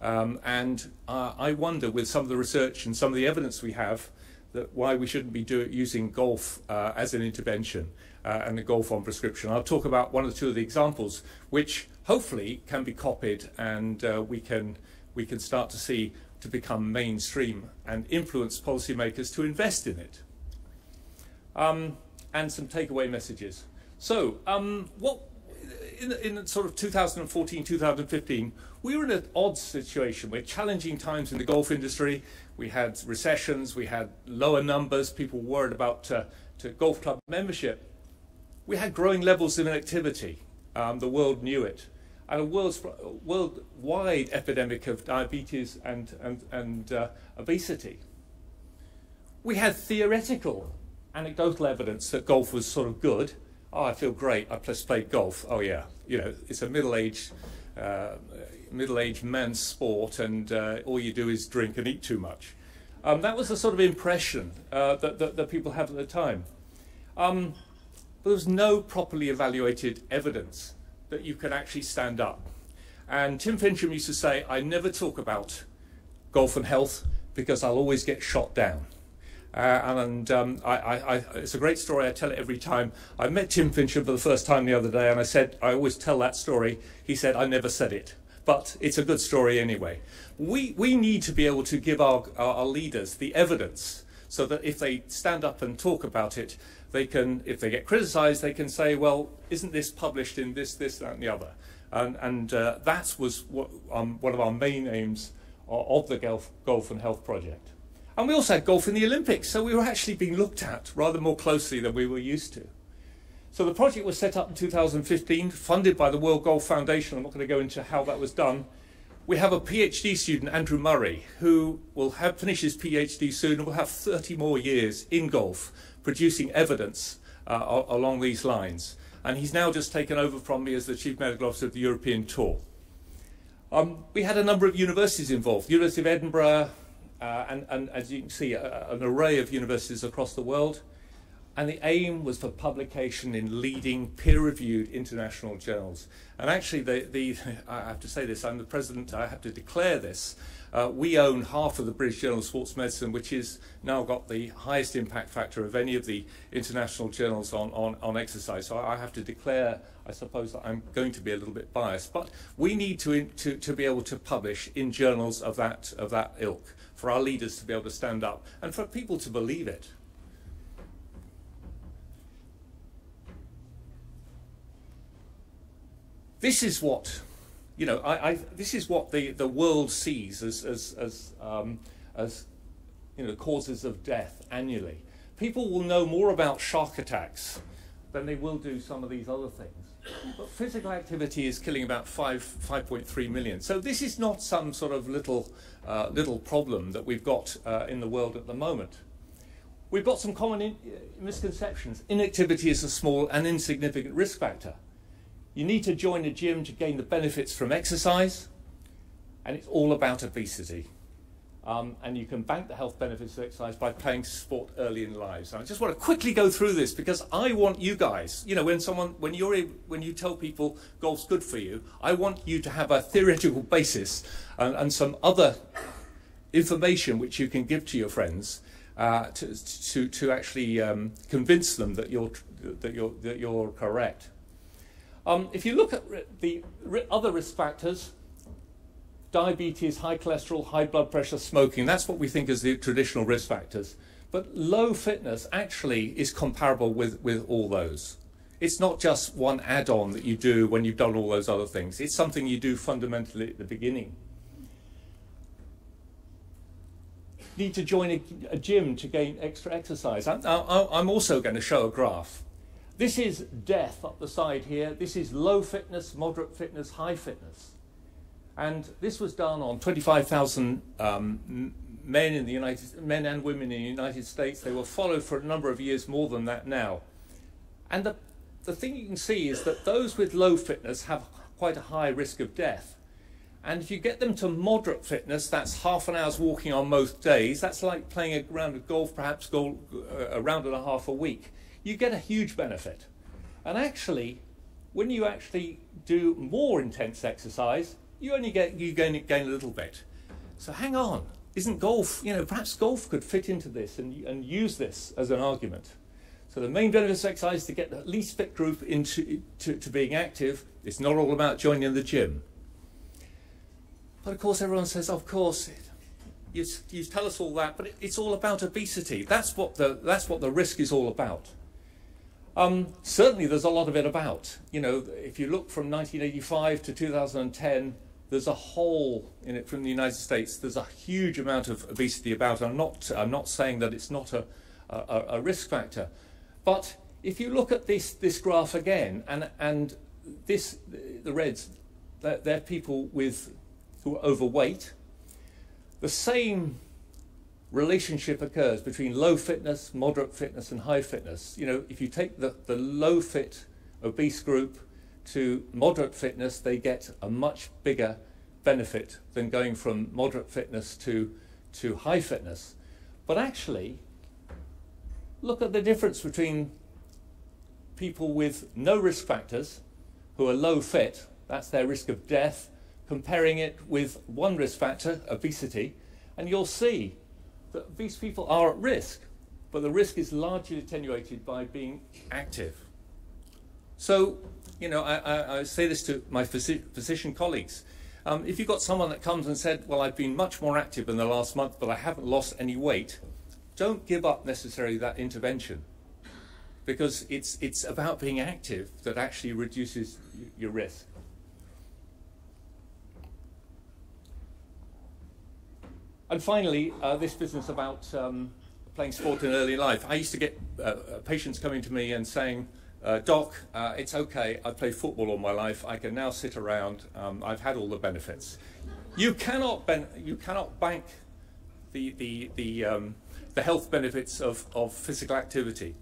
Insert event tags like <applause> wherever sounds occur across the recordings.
Um, and uh, I wonder, with some of the research and some of the evidence we have, that why we shouldn't be do, using golf uh, as an intervention uh, and the golf on prescription. I'll talk about one or two of the examples, which hopefully can be copied and uh, we can we can start to see to become mainstream and influence policymakers to invest in it. Um, and some takeaway messages. So, um, what in, in sort of 2014, 2015, we were in an odd situation. We're challenging times in the golf industry. We had recessions, we had lower numbers, people worried about uh, to golf club membership. We had growing levels of inactivity. Um, the world knew it. And a world's, worldwide epidemic of diabetes and, and, and uh, obesity. We had theoretical, anecdotal evidence that golf was sort of good. Oh, I feel great. I just played golf. Oh, yeah. You know, it's a middle-aged uh, middle-aged man's sport, and uh, all you do is drink and eat too much. Um, that was the sort of impression uh, that, that, that, people had at the time. Um, but there was no properly evaluated evidence that you could actually stand up. And Tim Finchem used to say, I never talk about golf and health because I'll always get shot down. Uh, and um, I, I, I, it's a great story. I tell it every time. I met Tim Finchem for the first time the other day, and I said, I always tell that story. He said, I never said it. But it's a good story anyway. We, we need to be able to give our, our, our leaders the evidence so that if they stand up and talk about it, they can, if they get criticized, they can say, well, isn't this published in this, this, that, and the other? And, and uh, that was what, um, one of our main aims of the Golf, Golf and Health Project. And we also had golf in the Olympics, so we were actually being looked at rather more closely than we were used to. So the project was set up in 2015, funded by the World Golf Foundation. I'm not going to go into how that was done. We have a PhD student, Andrew Murray, who will have finish his PhD soon and will have 30 more years in golf producing evidence uh, along these lines. And he's now just taken over from me as the Chief Medical Officer of the European Tour. Um, we had a number of universities involved, University of Edinburgh, uh, and, and, as you can see, an array of universities across the world. And the aim was for publication in leading peer-reviewed international journals. And actually, the, the, <laughs> I have to say this, I'm the president, I have to declare this. Uh, we own half of the British Journal of Sports Medicine, which is now got the highest impact factor of any of the international journals on, on, on exercise. So I have to declare, I suppose, that I'm going to be a little bit biased. But we need to, to, to be able to publish in journals of that, of that ilk for our leaders to be able to stand up and for people to believe it. This is what, you know, I, I, this is what the, the world sees as, as, as, um, as you know, causes of death annually. People will know more about shark attacks than they will do some of these other things. But physical activity is killing about 5, 5.3 million. So this is not some sort of little, uh, little problem that we've got uh, in the world at the moment. We've got some common in, uh, misconceptions. Inactivity is a small and insignificant risk factor. You need to join a gym to gain the benefits from exercise, and it's all about obesity. Um, and you can bank the health benefits of exercise by playing sport early in lives. And I just want to quickly go through this because I want you guys, you know, when someone, when you're, when you tell people golf's good for you, I want you to have a theoretical basis and, and some other information which you can give to your friends uh, to, to, to actually um, convince them that you're, that you're, that you're correct. Um, if you look at the other risk factors, diabetes, high cholesterol, high blood pressure, smoking. That's what we think is the traditional risk factors. But low fitness actually is comparable with, with all those. It's not just one add-on that you do when you've done all those other things. It's something you do fundamentally at the beginning. Need to join a, a gym to gain extra exercise. I'm, I'm also going to show a graph. This is death up the side here. This is low fitness, moderate fitness, high fitness. And this was done on 25,000 um, men in the United men and women in the United States. They were followed for a number of years, more than that now. And the, the thing you can see is that those with low fitness have quite a high risk of death. And if you get them to moderate fitness, that's half an hour's walking on most days. That's like playing a round of golf, perhaps go, uh, a round and a half a week. You get a huge benefit. And actually, when you actually do more intense exercise, you only get you gain, gain a little bit. So hang on, isn't golf, you know, perhaps golf could fit into this and, and use this as an argument. So the main benefit of exercise is to get the least fit group into to, to being active. It's not all about joining the gym. But of course, everyone says, of course, you, you tell us all that, but it, it's all about obesity. That's what the, that's what the risk is all about. Um, certainly, there's a lot of it about. You know, if you look from 1985 to 2010, there's a hole in it from the United States. There's a huge amount of obesity about. I'm not, I'm not saying that it's not a, a, a risk factor. But if you look at this, this graph again, and, and this, the reds, they're, they're people with, who are overweight, the same relationship occurs between low fitness, moderate fitness, and high fitness. You know, if you take the, the low fit obese group to moderate fitness, they get a much bigger benefit than going from moderate fitness to, to high fitness. But actually, look at the difference between people with no risk factors who are low fit, that's their risk of death, comparing it with one risk factor, obesity, and you'll see that these people are at risk, but the risk is largely attenuated by being active. So, you know, I, I, I say this to my physi physician colleagues. Um, if you've got someone that comes and said, well, I've been much more active in the last month, but I haven't lost any weight, don't give up necessarily that intervention because it's, it's about being active that actually reduces your risk. And finally, uh, this business about um, playing sport in early life. I used to get uh, uh, patients coming to me and saying, uh, Doc, uh, it's okay, I've played football all my life, I can now sit around, um, I've had all the benefits. You cannot, ben you cannot bank the, the, the, um, the health benefits of, of physical activity.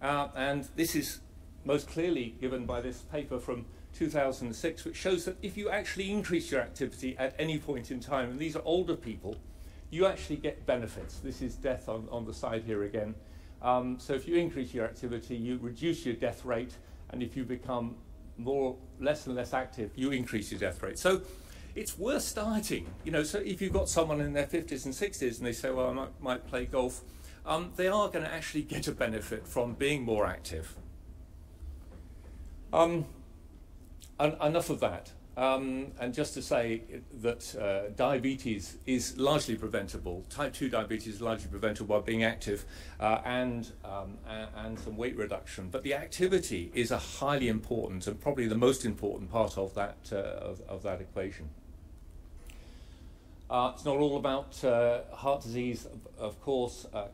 Uh, and this is most clearly given by this paper from 2006, which shows that if you actually increase your activity at any point in time, and these are older people, you actually get benefits. This is death on, on the side here again. Um, so if you increase your activity, you reduce your death rate, and if you become more, less and less active, you increase your death rate. So it's worth starting. You know, so if you've got someone in their 50s and 60s and they say, well, I might, might play golf, um, they are going to actually get a benefit from being more active. Um, enough of that. Um, and just to say that uh, diabetes is largely preventable. Type 2 diabetes is largely preventable by being active uh, and, um, and, some weight reduction. But the activity is a highly important and probably the most important part of that, uh, of, of, that equation. Uh, it's not all about uh, heart disease, of, course, uh,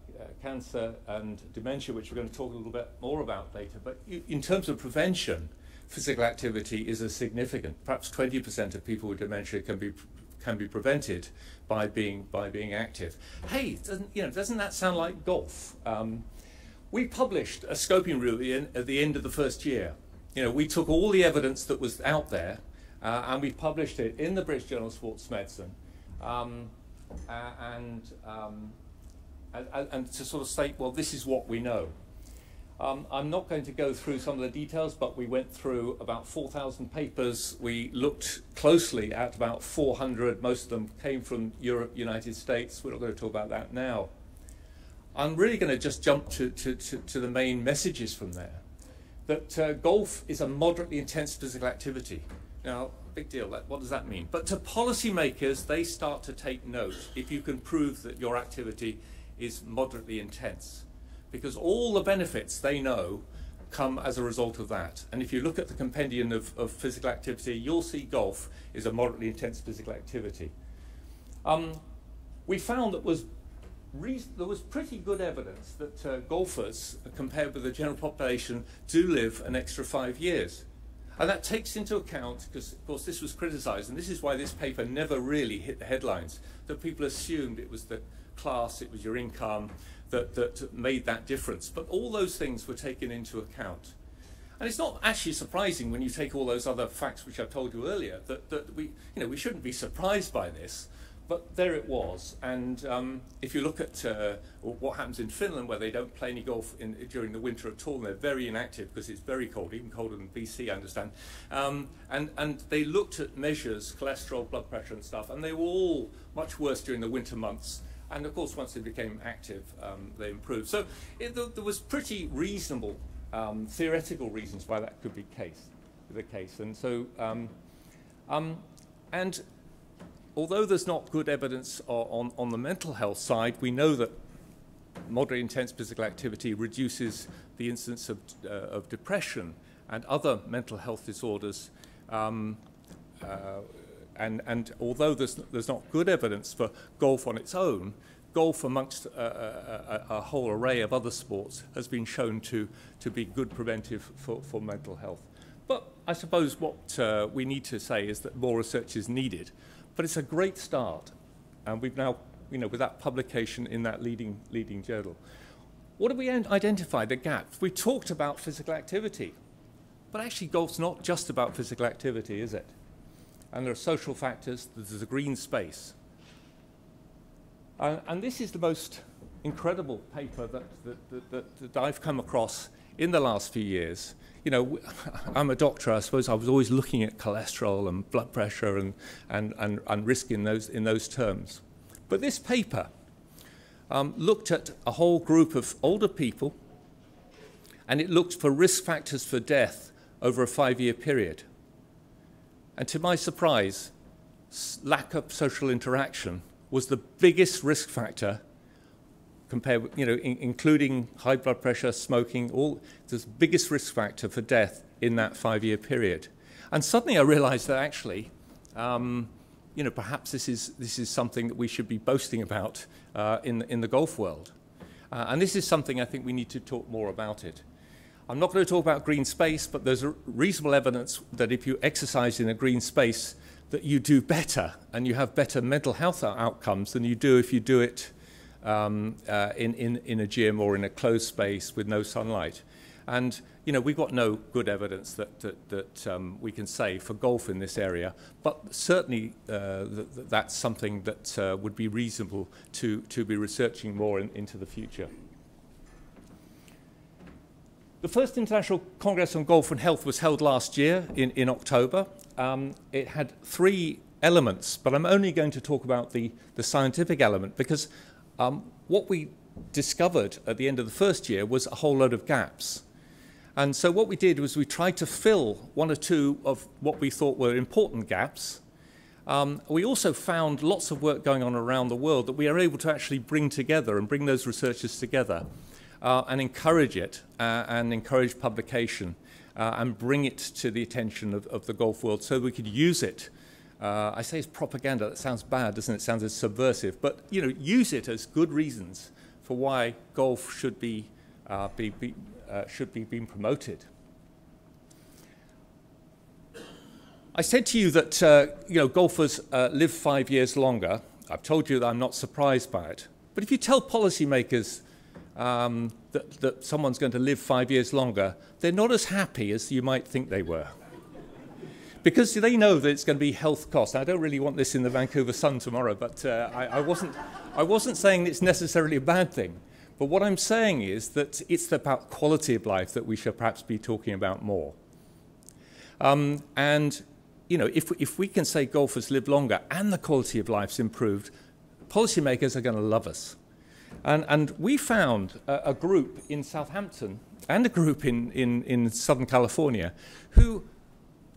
cancer and dementia, which we're going to talk a little bit more about later. But in terms of prevention, physical activity is a significant. Perhaps 20% of people with dementia can be can be prevented by being by being active. Hey, doesn't you know? Doesn't that sound like golf? Um, we published a scoping review at the end of the first year. You know, we took all the evidence that was out there uh, and we published it in the British Journal of Sports Medicine. Um, and, um, and, and to sort of state, well, this is what we know. Um, I'm not going to go through some of the details, but we went through about 4,000 papers. We looked closely at about 400. Most of them came from Europe, United States. We're not going to talk about that now. I'm really going to just jump to, to, to, to the main messages from there. That uh, golf is a moderately intense physical activity. Now, big deal, what does that mean? But to policymakers, they start to take note if you can prove that your activity is moderately intense because all the benefits they know come as a result of that. And if you look at the compendium of, of physical activity, you'll see golf is a moderately intense physical activity. Um, we found that was there was pretty good evidence that uh, golfers, compared with the general population, do live an extra five years. And that takes into account, because of course this was criticised, and this is why this paper never really hit the headlines, that people assumed it was the class, it was your income, that, that made that difference. But all those things were taken into account. And it's not actually surprising when you take all those other facts which I've told you earlier that, that we, you know, we shouldn't be surprised by this. but there it was. And um, if you look at uh, what happens in Finland, where they don't play any golf in, during the winter at all, and they're very inactive because it's very cold, even colder than BC, I understand. Um, and, and they looked at measures, cholesterol, blood pressure, and stuff, and they were all much worse during the winter months. And of course, once they became active, um, they improved. So it, there was pretty reasonable um, theoretical reasons why that could be case, the case. And so, um, um, and although there's not good evidence on, on the mental health side, we know that moderate intense physical activity reduces the incidence of, uh, of depression and other mental health disorders. Um, uh, and, and although there's, there's not good evidence for golf on its own, golf amongst a, a, whole array of other sports has been shown to, to be good preventive for, for mental health. But I suppose what uh, we need to say is that more research is needed. But it's a great start. And we've now, you know, with that publication in that leading, leading journal. What have we identified the gaps? We talked about physical activity. But actually, golf's not just about physical activity, is it? And there are social factors, there's a green space. Uh, and this is the most incredible paper that, that, that, that I've come across in the last few years you know, <laughs> I'm a doctor. I suppose I was always looking at cholesterol and blood pressure and, and, and, and risk in those, in those terms. But this paper um, looked at a whole group of older people and it looked for risk factors for death over a five-year period. And to my surprise, lack of social interaction was the biggest risk factor compared with, you know, in, including high blood pressure, smoking, all the biggest risk factor for death in that five-year period. And suddenly I realized that actually, um, you know, perhaps this is, this is something that we should be boasting about uh, in, in the golf world. Uh, and this is something I think we need to talk more about it. I'm not going to talk about green space, but there's reasonable evidence that if you exercise in a green space, that you do better and you have better mental health outcomes than you do if you do it um, uh, in, in, in a gym or in a closed space with no sunlight. And you know, we've got no good evidence that, that, that um, we can say for golf in this area, but certainly uh, th that's something that uh, would be reasonable to, to be researching more in, into the future. The first International Congress on Golf and Health was held last year in, in October. Um, it had three elements, but I'm only going to talk about the, the scientific element because um, what we discovered at the end of the first year was a whole load of gaps. And so what we did was we tried to fill one or two of what we thought were important gaps. Um, we also found lots of work going on around the world that we are able to actually bring together and bring those researchers together uh, and encourage it uh, and encourage publication uh, and bring it to the attention of, of the golf world so we could use it uh, I say it's propaganda. That sounds bad, doesn't it? It sounds as subversive. But you know, use it as good reasons for why golf should be, uh, be, be uh, should be being promoted. I said to you that you know golfers live five years longer. I've told you that I'm not surprised by it. But if you tell policymakers um, that, that someone's going to live five years longer, they're not as happy as you might think they were because they know that it's going to be health costs. I don't really want this in the Vancouver Sun tomorrow, but uh, I, I, wasn't, I wasn't saying it's necessarily a bad thing. But what I'm saying is that it's about quality of life that we should perhaps be talking about more. Um, and, you know, if, if we can say golfers live longer and the quality of life's improved, policymakers are going to love us. And, and we found a, a group in Southampton and a group in, in, in Southern California who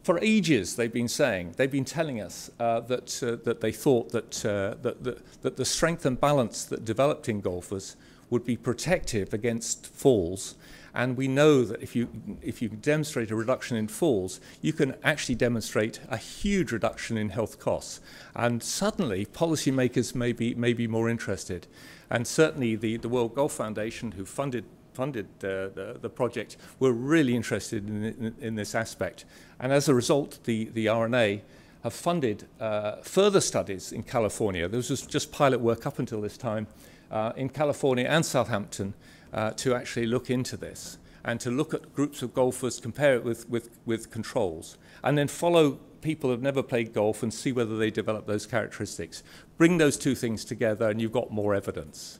for ages they've been saying, they've been telling us uh, that, uh, that they thought that, uh, that, that, that the strength and balance that developed in golfers would be protective against falls. And we know that if you, if you demonstrate a reduction in falls, you can actually demonstrate a huge reduction in health costs. And suddenly, policymakers may be, may be more interested. And certainly, the, the World Golf Foundation, who funded funded uh, the, the project were really interested in, in, in, this aspect. And as a result, the, the R&A have funded uh, further studies in California. There was just pilot work up until this time uh, in California and Southampton uh, to actually look into this and to look at groups of golfers, compare it with, with, with controls, and then follow people who have never played golf and see whether they develop those characteristics. Bring those two things together and you've got more evidence.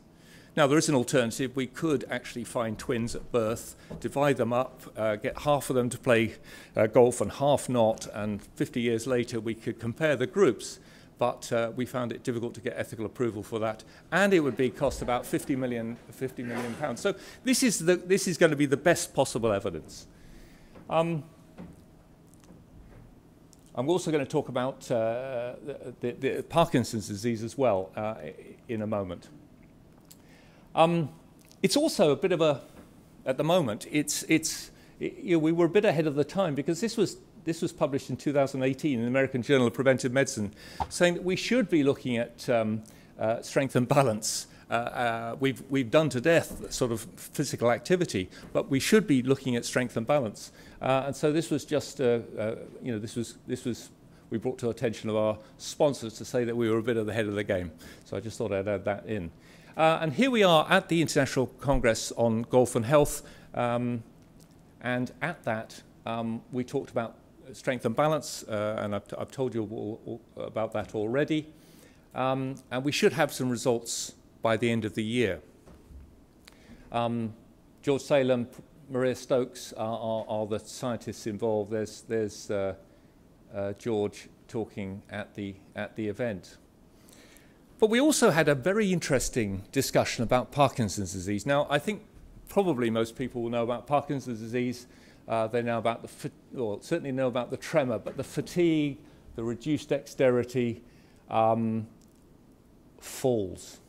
Now, there is an alternative. We could actually find twins at birth, divide them up, uh, get half of them to play uh, golf and half not, and 50 years later we could compare the groups. But uh, we found it difficult to get ethical approval for that, and it would be cost about 50 million, 50 million pounds. So this is, the, this is going to be the best possible evidence. Um, I'm also going to talk about uh, the, the, Parkinson's disease as well uh, in a moment. Um, it's also a bit of a, at the moment, it's, it's, it, you know, we were a bit ahead of the time because this was, this was published in 2018 in the American Journal of Preventive Medicine, saying that we should be looking at um, uh, strength and balance. Uh, uh, we've, we've done to death sort of physical activity, but we should be looking at strength and balance. Uh, and so this was just, uh, uh, you know, this was, this was we brought to attention of our sponsors to say that we were a bit of the head of the game. So I just thought I'd add that in. Uh, and here we are at the International Congress on Golf and Health. Um, and at that, um, we talked about strength and balance, uh, and I've, I've told you all, all about that already. Um, and we should have some results by the end of the year. Um, George Salem, Maria Stokes are, are, are, the scientists involved. There's, there's uh, uh, George talking at the, at the event. But we also had a very interesting discussion about Parkinson's disease. Now, I think probably most people will know about Parkinson's disease. Uh, they know about the, or certainly know about the tremor, but the fatigue, the reduced dexterity, um, falls,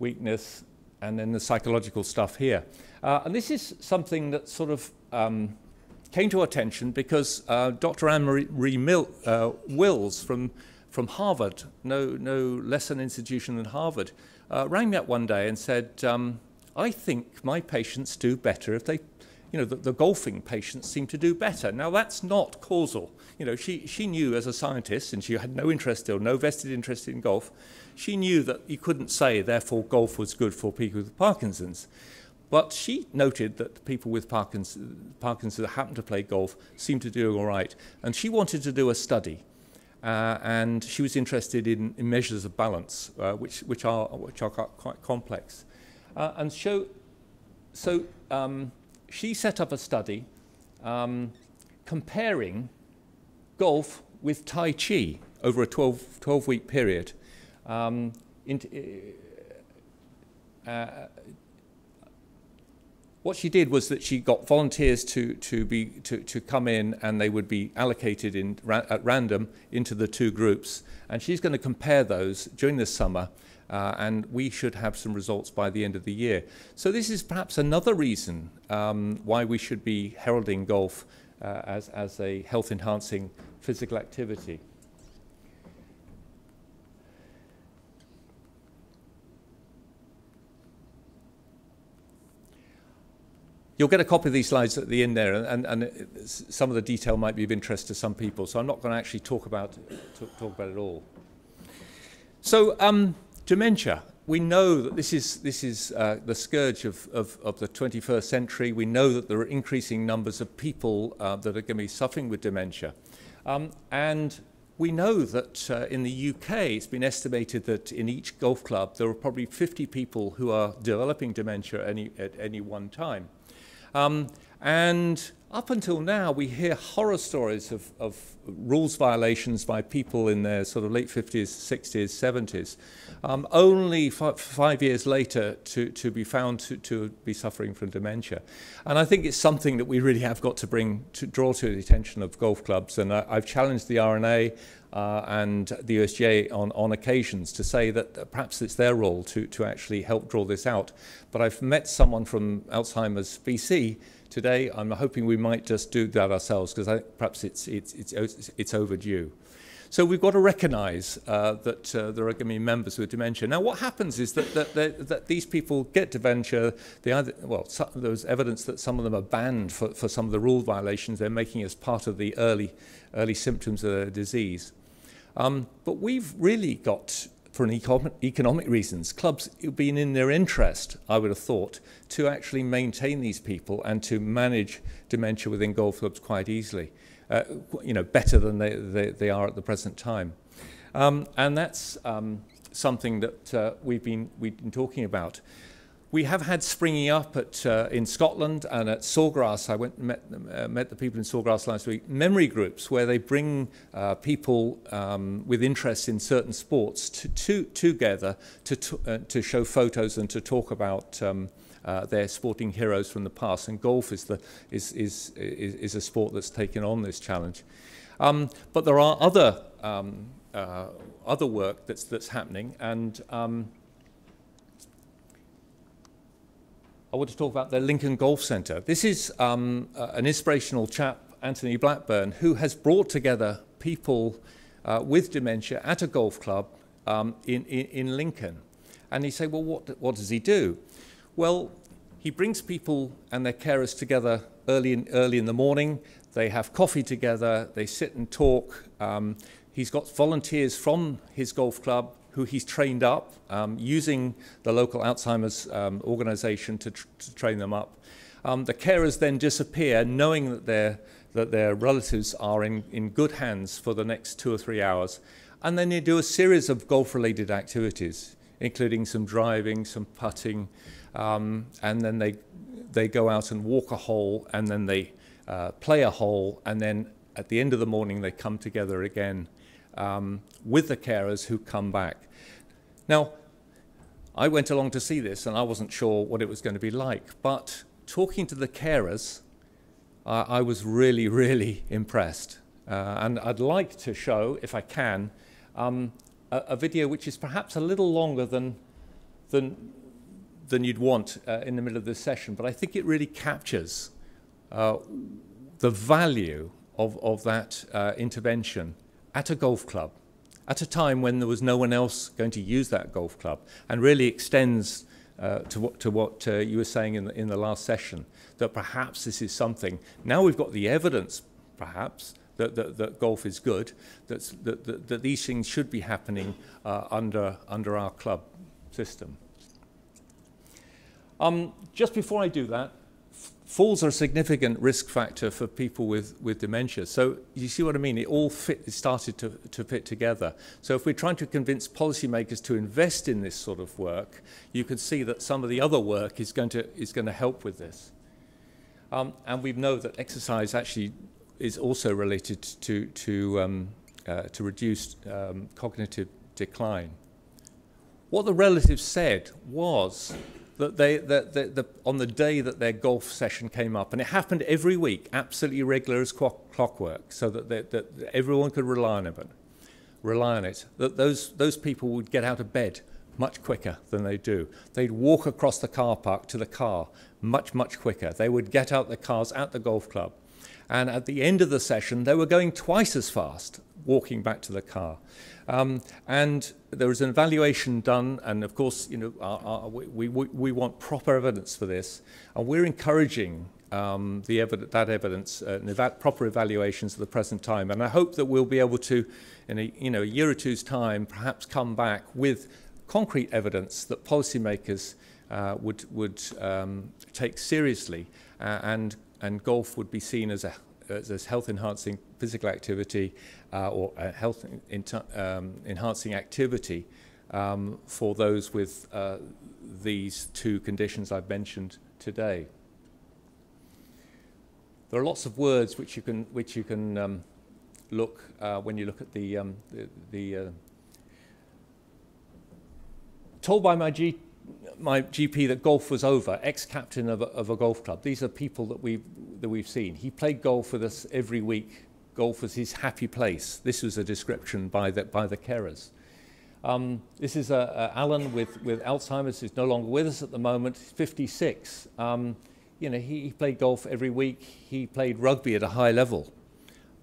weakness, and then the psychological stuff here. Uh, and this is something that sort of um, came to our attention because uh, Dr. Anne-Marie Mil uh, Wills from from Harvard, no, no less an institution than Harvard, uh, rang me up one day and said, um, I think my patients do better if they, you know, the, the golfing patients seem to do better. Now, that's not causal. You know, she, she knew as a scientist, and she had no interest or no vested interest in golf, she knew that you couldn't say, therefore, golf was good for people with Parkinson's. But she noted that people with Parkinson's, Parkinson's that happen to play golf seem to do all right. And she wanted to do a study uh, and she was interested in, in measures of balance, uh, which, which, are, which are quite complex. Uh, and so um, she set up a study um, comparing golf with Tai Chi over a 12, 12 week period. Um, in, uh, what she did was that she got volunteers to, to, be, to, to come in and they would be allocated in, ra at random into the two groups. And she's going to compare those during this summer uh, and we should have some results by the end of the year. So this is perhaps another reason um, why we should be heralding golf uh, as, as a health-enhancing physical activity. You'll get a copy of these slides at the end there, and, and some of the detail might be of interest to some people, so I'm not going to actually talk about, talk, talk about it all. So, um, dementia. We know that this is, this is uh, the scourge of, of, of the 21st century. We know that there are increasing numbers of people uh, that are going to be suffering with dementia. Um, and we know that uh, in the UK, it's been estimated that in each golf club, there are probably 50 people who are developing dementia any, at any one time. Um, and up until now, we hear horror stories of, of rules violations by people in their sort of late 50s, 60s, 70s, um, only five years later to, to be found to, to be suffering from dementia. And I think it's something that we really have got to bring to draw to the attention of golf clubs. And I, I've challenged the R&A uh, and the USGA on, on occasions to say that perhaps it's their role to, to actually help draw this out. But I've met someone from Alzheimer's BC today. I'm hoping we might just do that ourselves because perhaps it's, it's, it's, it's overdue. So we've got to recognise uh, that uh, there are going to be members with dementia. Now, what happens is that, that, that, that these people get dementia. They either, well, there's evidence that some of them are banned for, for some of the rule violations they're making as part of the early, early symptoms of the disease. Um, but we've really got, for an econ economic reasons, clubs been in their interest, I would have thought, to actually maintain these people and to manage dementia within golf clubs quite easily. uh, you know, better than they, they, they, are at the present time. Um, and that's um, something that uh, we've, been, we've been talking about. We have had springing up at, uh, in Scotland and at Sawgrass. I went and met, uh, met the people in Sawgrass last week. Memory groups where they bring uh, people um, with interest in certain sports to, to, together to, uh, to show photos and to talk about um, uh, their sporting heroes from the past. And golf is, the, is, is, is, is a sport that's taken on this challenge. Um, but there are other, um, uh, other work that's, that's happening. And um, I want to talk about the Lincoln Golf Centre. This is um, uh, an inspirational chap, Anthony Blackburn, who has brought together people uh, with dementia at a golf club um, in, in, in Lincoln. And he say, well, what, what does he do? Well, he brings people and their carers together early in, early in the morning. They have coffee together. They sit and talk. Um, he's got volunteers from his golf club who he's trained up um, using the local Alzheimer's um, organization to, tr to, train them up. Um, the carers then disappear knowing that their, that their relatives are in, in good hands for the next two or three hours. And then they do a series of golf-related activities, including some driving, some putting, um, and then they, they go out and walk a hole, and then they uh, play a hole, and then at the end of the morning they come together again um, with the carers who come back. Now, I went along to see this and I wasn't sure what it was going to be like, but talking to the carers, uh, I was really, <laughs> really impressed. Uh, and I'd like to show, if I can, um, a, a, video which is perhaps a little longer than, than, than you'd want uh, in the middle of this session, but I think it really captures uh, the value of, of that uh, intervention at a golf club at a time when there was no one else going to use that golf club and really extends uh, to what, to what uh, you were saying in the, in the last session, that perhaps this is something. Now we've got the evidence, perhaps, that, that, that golf is good, that, that, that, these things should be happening uh, under, under our club system. Um, just before I do that, falls are a significant risk factor for people with, with dementia. So you see what I mean? It all fit, it started to, to fit together. So if we're trying to convince policymakers to invest in this sort of work, you can see that some of the other work is going to, is going to help with this. Um, and we know that exercise actually is also related to, to, um, uh, to reduced um, cognitive decline. What the relatives said was that they, that, that, that on the day that their golf session came up, and it happened every week, absolutely regular as clockwork, so that, they, that everyone could rely on it, rely on it, that those, those people would get out of bed much quicker than they do. They'd walk across the car park to the car much, much quicker. They would get out the cars at the golf club. And at the end of the session, they were going twice as fast walking back to the car. Um, and there was an evaluation done, and of course, you know, our, our, we, we, we want proper evidence for this, and we're encouraging um, the evid that evidence uh, and eva proper evaluations at the present time. And I hope that we'll be able to, in a, you know, a year or two's time, perhaps come back with concrete evidence that policymakers uh, would, would um, take seriously uh, and, and golf would be seen as a as health enhancing physical activity uh, or health um, enhancing activity um, for those with uh, these two conditions I've mentioned today. There are lots of words which you can, which you can um, look uh, when you look at the, um, the, the uh, told by my G my GP that golf was over, ex-captain of, of, a golf club. These are people that we've, that we've seen. He played golf with us every week. Golf was his happy place. This was a description by the, by the carers. Um, this is uh, uh, Alan with, with Alzheimer's, who's no longer with us at the moment, 56. Um, you know, he, he played golf every week. He played rugby at a high level.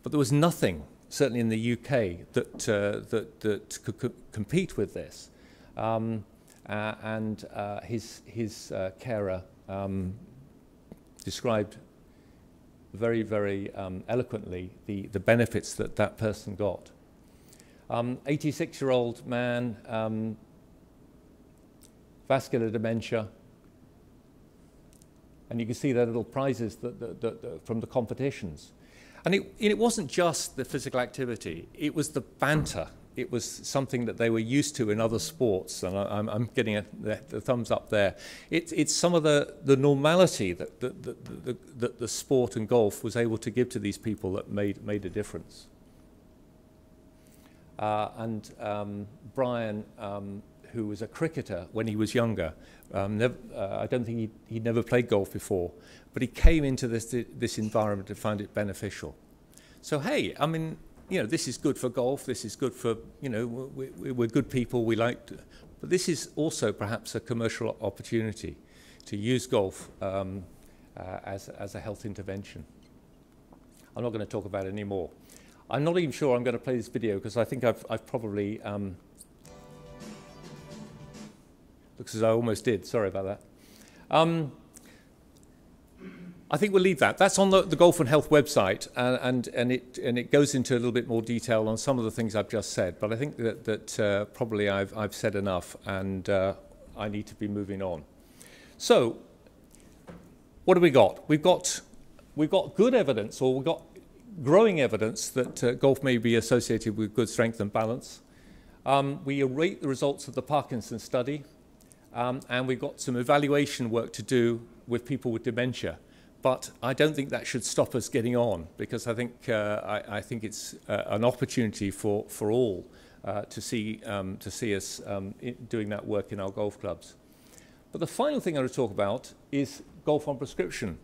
But there was nothing, certainly in the UK, that, uh, that, that could compete with this. Um, uh, and uh, his, his uh, carer um, described very, very um, eloquently the, the benefits that that person got. 86-year-old um, man, um, vascular dementia, and you can see their little prizes that, that, that, from the competitions. And it, it wasn't just the physical activity, it was the banter. It was something that they were used to in other sports, and I, am I'm getting a, the, the, thumbs up there. It, it's some of the, the normality that, that, that, that the sport and golf was able to give to these people that made, made a difference. Uh, and um, Brian, um, who was a cricketer when he was younger, um, never, uh, I don't think he, he'd never played golf before, but he came into this, this environment and found it beneficial. So, hey, I mean, you know, this is good for golf, this is good for, you know, we, we're good people, we like, to, but this is also perhaps a commercial opportunity to use golf um, uh, as, as a health intervention. I'm not going to talk about it anymore. I'm not even sure I'm going to play this video because I think I've, I've probably, um, looks as I almost did, sorry about that. Um, I think we'll leave that. That's on the, the Golf and Health website, uh, and, and, it, and it goes into a little bit more detail on some of the things I've just said. But I think that, that uh, probably I've, I've said enough, and uh, I need to be moving on. So, what have we got? We've got, we've got good evidence, or we've got growing evidence that uh, golf may be associated with good strength and balance. Um, we await the results of the Parkinson study, um, and we've got some evaluation work to do with people with dementia. But I don't think that should stop us getting on because I think, uh, I, I, think it's uh, an opportunity for, for all uh, to, see, um, to see us um, doing that work in our golf clubs. But the final thing I want to talk about is golf on prescription.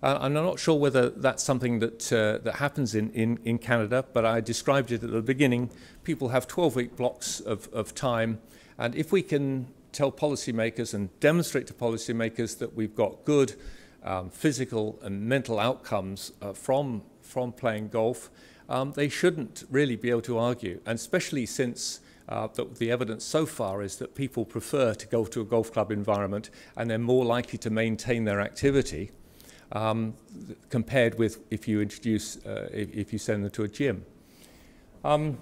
Uh, I'm not sure whether that's something that, uh, that happens in, in, in Canada, but I described it at the beginning. People have 12-week blocks of, of time, and if we can tell policymakers and demonstrate to policymakers that we've got good um, physical and mental outcomes uh, from, from playing golf, um, they shouldn't really be able to argue, and especially since uh, the, the evidence so far is that people prefer to go to a golf club environment and they're more likely to maintain their activity um, compared with if you introduce, uh, if, if, you send them to a gym. Um,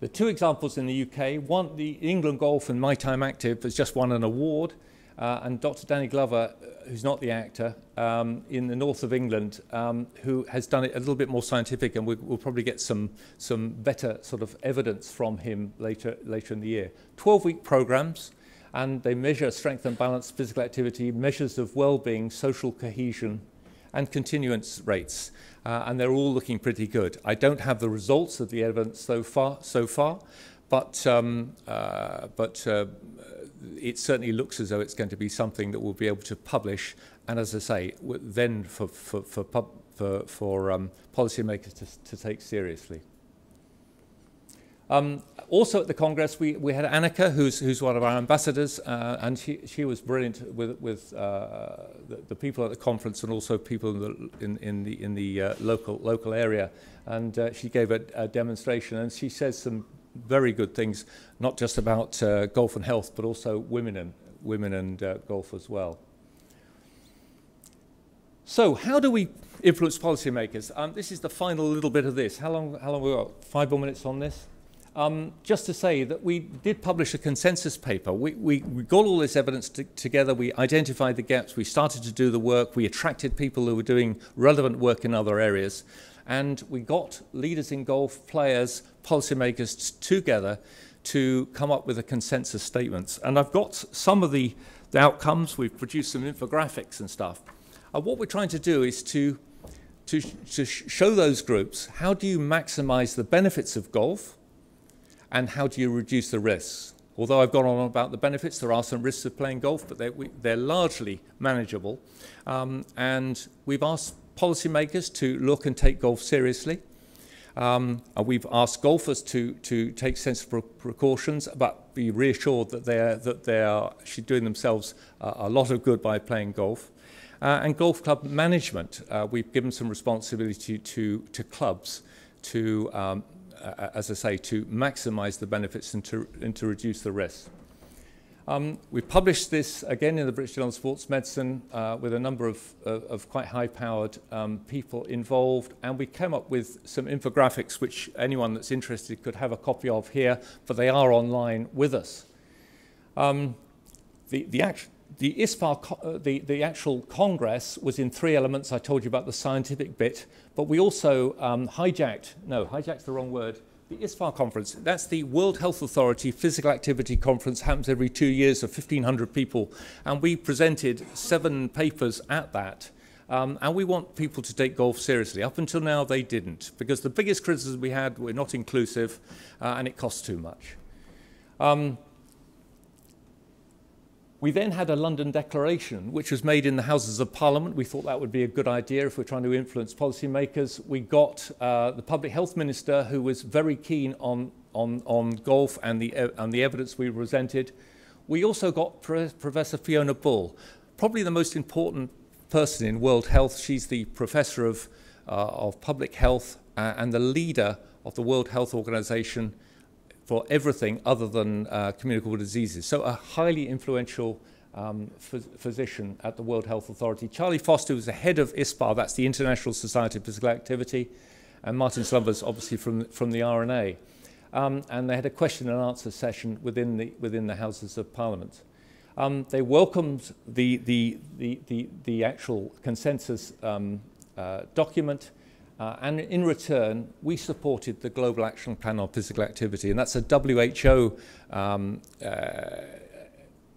the two examples in the UK, one, the England Golf and My Time Active has just won an award uh, and Dr. Danny Glover, uh, who's not the actor, um, in the north of England, um, who has done it a little bit more scientific, and we, we'll probably get some, some better sort of evidence from him later, later in the year. 12-week programs, and they measure strength and balance, physical activity, measures of well-being, social cohesion, and continuance rates. Uh, and they're all looking pretty good. I don't have the results of the evidence so far, so far but, um, uh, but uh, it certainly looks as though it's going to be something that we'll be able to publish. And as I say, then for, for, for, pub, for, for um, policymakers to, to take seriously. Um, also at the Congress, we, we had Annika, who's, who's one of our ambassadors, uh, and she, she was brilliant with, with uh, the, the people at the conference and also people in the, in, in the, in the uh, local, local area. And uh, she gave a, a demonstration, and she says some very good things, not just about uh, golf and health, but also women and, women and uh, golf as well. So how do we influence policymakers? Um, this is the final little bit of this. How long, how long we got? Five more minutes on this? Um, just to say that we did publish a consensus paper. We, we, we got all this evidence together, we identified the gaps, we started to do the work, we attracted people who were doing relevant work in other areas, and we got leaders in golf, players, policymakers together to come up with a consensus statement. And I've got some of the, the outcomes. We've produced some infographics and stuff. And what we're trying to do is to, to, to show those groups how do you maximize the benefits of golf and how do you reduce the risks. Although I've gone on about the benefits, there are some risks of playing golf, but they're, we, they're largely manageable. Um, and we've asked policymakers to look and take golf seriously. Um, we've asked golfers to, to take sensible precautions, but be reassured that they're, that they are actually doing themselves uh, a lot of good by playing golf. Uh, and golf club management, uh, we've given some responsibility to, to clubs to, um, as I say, to maximize the benefits and to, and to reduce the risks. Um, we published this again in the British Journal of Sports Medicine uh, with a number of, of, quite high-powered um, people involved, and we came up with some infographics which anyone that's interested could have a copy of here, but they are online with us. Um, the, the, act the ISPAH, uh, the, the actual Congress was in three elements. I told you about the scientific bit, but we also um, hijacked, no, hijacked the wrong word, the ISPAH conference. That's the World Health Authority Physical Activity Conference, happens every two years of 1,500 people, and we presented seven papers at that. Um, and we want people to take golf seriously. Up until now, they didn't, because the biggest criticism we had were not inclusive uh, and it costs too much. Um, we then had a London Declaration, which was made in the Houses of Parliament. We thought that would be a good idea if we're trying to influence policymakers. We got uh, the Public Health Minister, who was very keen on, on, on golf and the, uh, and the evidence we presented. We also got Pro Professor Fiona Bull, probably the most important person in world health. She's the professor of, uh, of public health uh, and the leader of the World Health Organization for everything other than uh, communicable diseases. So a highly influential um, physician at the World Health Authority. Charlie Foster was the head of ISPAH, that's the International Society of Physical Activity, and Martin Slumbers, obviously from, from the R&A. Um, and they had a question and answer session within the, within the Houses of Parliament. Um, they welcomed the, the, the, the, the actual consensus um, uh, document uh, and in return, we supported the Global Action Plan on Physical Activity, and that's a WHO, um, uh,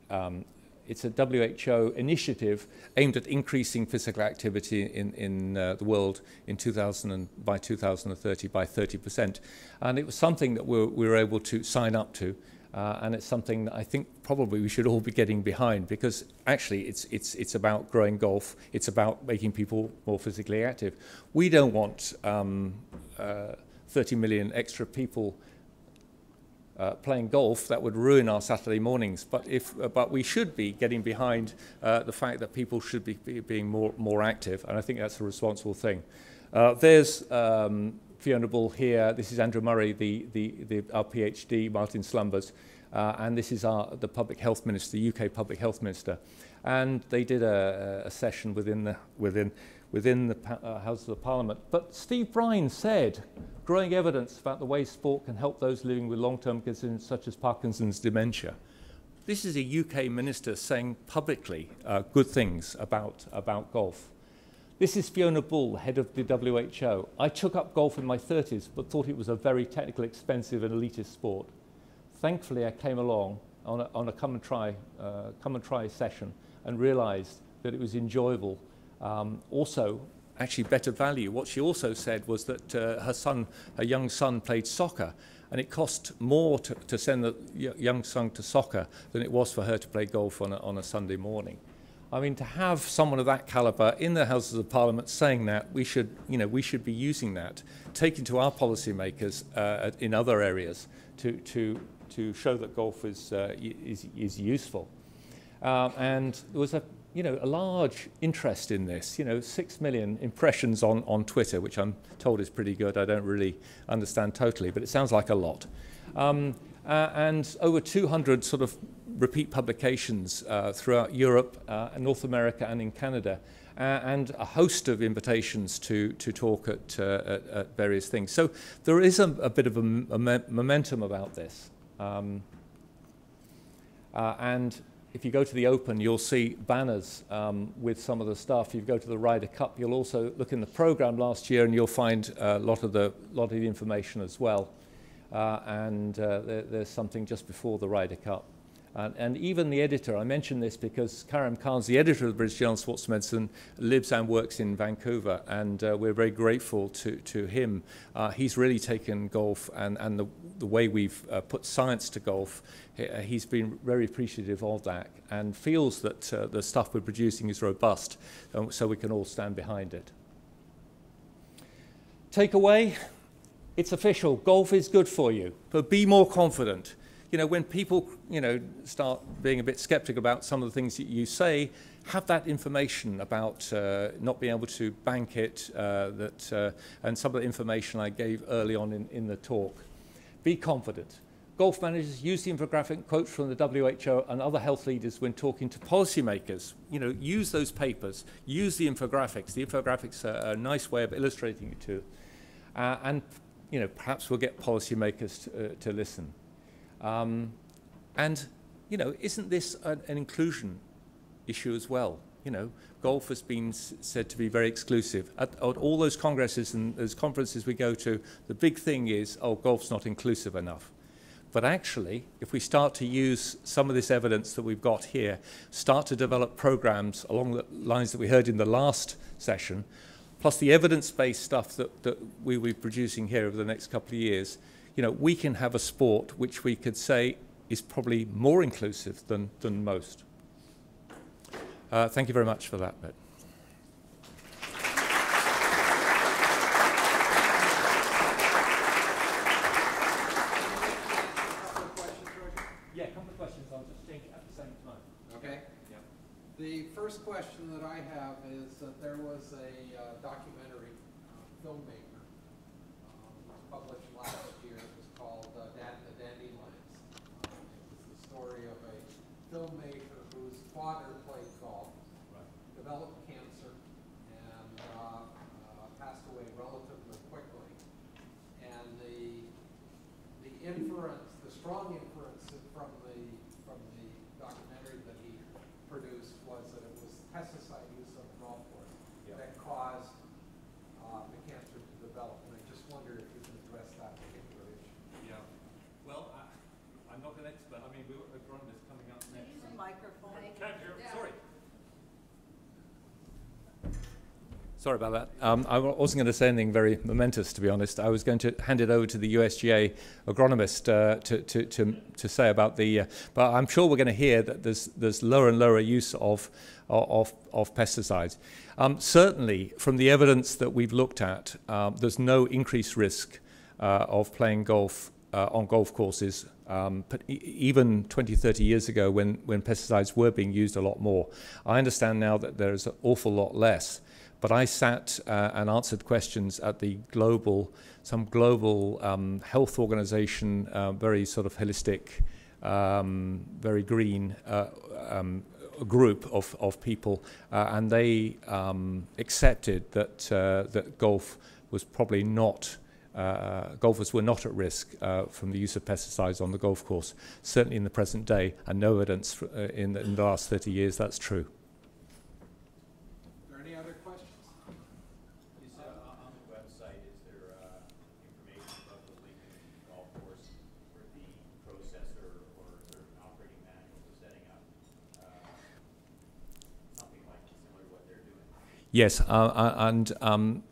um, it's a WHO initiative aimed at increasing physical activity in, in uh, the world in 2000 and by 2030 by 30%. And it was something that we were, we were able to sign up to. Uh, and it's something that I think probably we should all be getting behind because actually it's, it's, it's about growing golf, it's about making people more physically active. We don't want um, uh, 30 million extra people uh, playing golf, that would ruin our Saturday mornings. But, if, uh, but we should be getting behind uh, the fact that people should be, be being more, more active, and I think that's a responsible thing. Uh, there's um, Fiona Bull here. This is Andrew Murray, the, the, the, our PhD, Martin Slumbers. Uh, and this is our, the Public Health Minister, UK Public Health Minister. And they did a, a session within the, within, within the uh, Houses of Parliament. But Steve Brine said, growing evidence about the way sport can help those living with long-term conditions such as Parkinson's dementia. This is a UK minister saying publicly uh, good things about, about golf. This is Fiona Bull, head of the WHO. I took up golf in my 30s, but thought it was a very technical, expensive, and elitist sport. Thankfully, I came along on a, on a come, and try, uh, come and try session and realized that it was enjoyable. Um, also, actually better value. What she also said was that uh, her son, her young son, played soccer, and it cost more to, to send the young son to soccer than it was for her to play golf on a, on a Sunday morning. I mean, to have someone of that caliber in the Houses of Parliament saying that, we should, you know, we should be using that, taking to our policymakers uh, in other areas to, to, to show that golf is, uh, is, is useful. Um, and there was a, you know, a large interest in this, you know, six million impressions on, on Twitter, which I'm told is pretty good. I don't really understand totally, but it sounds like a lot. Um, uh, and over 200 sort of repeat publications uh, throughout Europe, uh, North America, and in Canada, uh, and a host of invitations to, to talk at, uh, at, at various things. So there is a, a bit of a, a momentum about this. Um, uh, and if you go to the Open, you'll see banners um, with some of the stuff. If you go to the Ryder Cup, you'll also look in the program last year, and you'll find a lot of the, lot of the information as well. Uh, and uh, there, there's something just before the Ryder Cup. And, and even the editor, I mention this because Karim Khan's the editor of the British Journal of Sports Medicine, lives and works in Vancouver, and uh, we're very grateful to, to him. Uh, he's really taken golf and, and the, the way we've uh, put science to golf, uh, he's been very appreciative of that and feels that uh, the stuff we're producing is robust, um, so we can all stand behind it. Takeaway, it's official, golf is good for you, but be more confident you know, when people, you know, start being a bit skeptical about some of the things that you say, have that information about uh, not being able to bank it, uh, that, uh, and some of the information I gave early on in, in the talk. Be confident. Golf managers use the infographic quotes from the WHO and other health leaders when talking to policymakers. You know, use those papers, use the infographics. The infographics are a nice way of illustrating it too. Uh, and, you know, perhaps we'll get policymakers to, uh, to listen. Um, and, you know, isn't this an, an inclusion issue as well. You know, golf has been said to be very exclusive. At, at all those congresses and those conferences we go to, the big thing is, oh, golf's not inclusive enough. But actually, if we start to use some of this evidence that we've got here, start to develop programs along the lines that we heard in the last session, plus the evidence-based stuff that, that we will be producing here over the next couple of years, you know, we can have a sport which we could say is probably more inclusive than, than most. Uh, thank you very much for that bit. Yeah, a couple of questions. I'll just take at the same time. Okay. Yeah. The first question that I have is that there was a uh, documentary uh, filmmaker um, was published last year. It was called uh, Dad and the Dandelions. Um, it was the story of a filmmaker whose father played golf, Right. developed cancer, and uh, uh, passed away relatively quickly. And the the inference, the strong inference from the, from the documentary that he produced was that it was pesticide use on the golf course Yeah. that caused uh, the cancer to develop. And I just wondered if you can address that particular issue. Yeah. Well, I, I'm not an expert. I mean, we've got agronomists coming up next. Use a microphone. Can't hear. Sorry. Sorry about that. Um, I wa- wasn't going to say anything very momentous, to be honest. I was going to hand it over to the USGA agronomist uh, to, to, to, to say about the. Uh, but I'm sure we're going to hear that there's, there's lower and lower use of, of, of pesticides. Um, certainly, from the evidence that we've looked at, um, there's no increased risk uh, of playing golf uh, on golf courses. Um, but e- even 20, 30 years ago, when, when pesticides were being used a lot more, I understand now that there's an awful lot less. But I sat uh, and answered questions at the global, some global um, health organization, uh, very sort of holistic, um, very green uh, um, group of, of people, uh, and they um, accepted that, uh, that golf was probably not uh, golfers were not at risk uh, from the use of pesticides on the golf course, certainly in the present day, and no evidence fr- uh, in, the, in the last 30 years that's true. Are there any other questions? Is, uh, on the website, is there, uh, information about the Lincoln Golf Course for the processor or is operating manual for setting up, uh, something like similar to what they're doing? Yes, uh, uh, and um,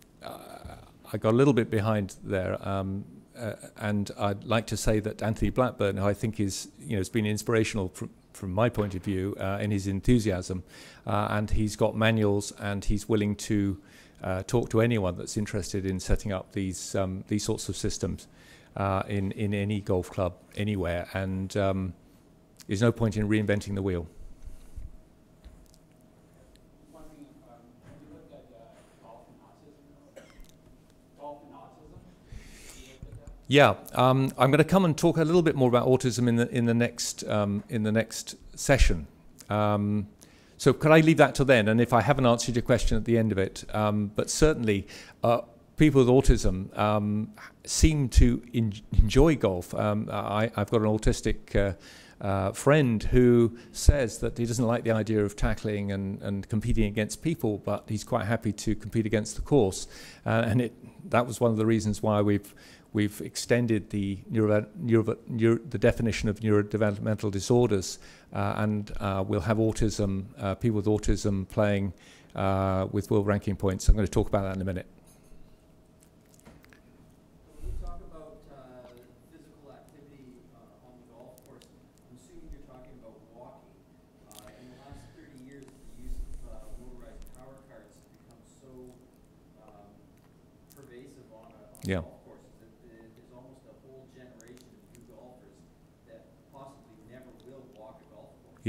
I got a little bit behind there, um, uh, and I'd like to say that Anthony Blackburn, who I think is, you know, has been inspirational from, from my point of view uh, in his enthusiasm, uh, and he's got manuals, and he's willing to uh, talk to anyone that's interested in setting up these um, these sorts of systems uh, in in any golf club anywhere, and um, there's no point in reinventing the wheel. wondering, um, have you looked at, uh, golf and autism? Golf and autism? Have you looked at that? Yeah, um, I'm going to come and talk a little bit more about autism in the in the next um, in the next session. Um, so could I leave that till then? And if I haven't answered your question at the end of it, um, but certainly uh, people with autism um, seem to en- enjoy golf. Um, I, I've got an autistic. Uh, uh, friend who says that he doesn't like the idea of tackling and, and competing against people, but he's quite happy to compete against the course. Uh, and it, that was one of the reasons why we've we've extended the neuro, neuro, neuro, the definition of neurodevelopmental disorders, uh, and uh, we'll have autism, uh, people with autism playing uh, with world ranking points. I'm going to talk about that in a minute. When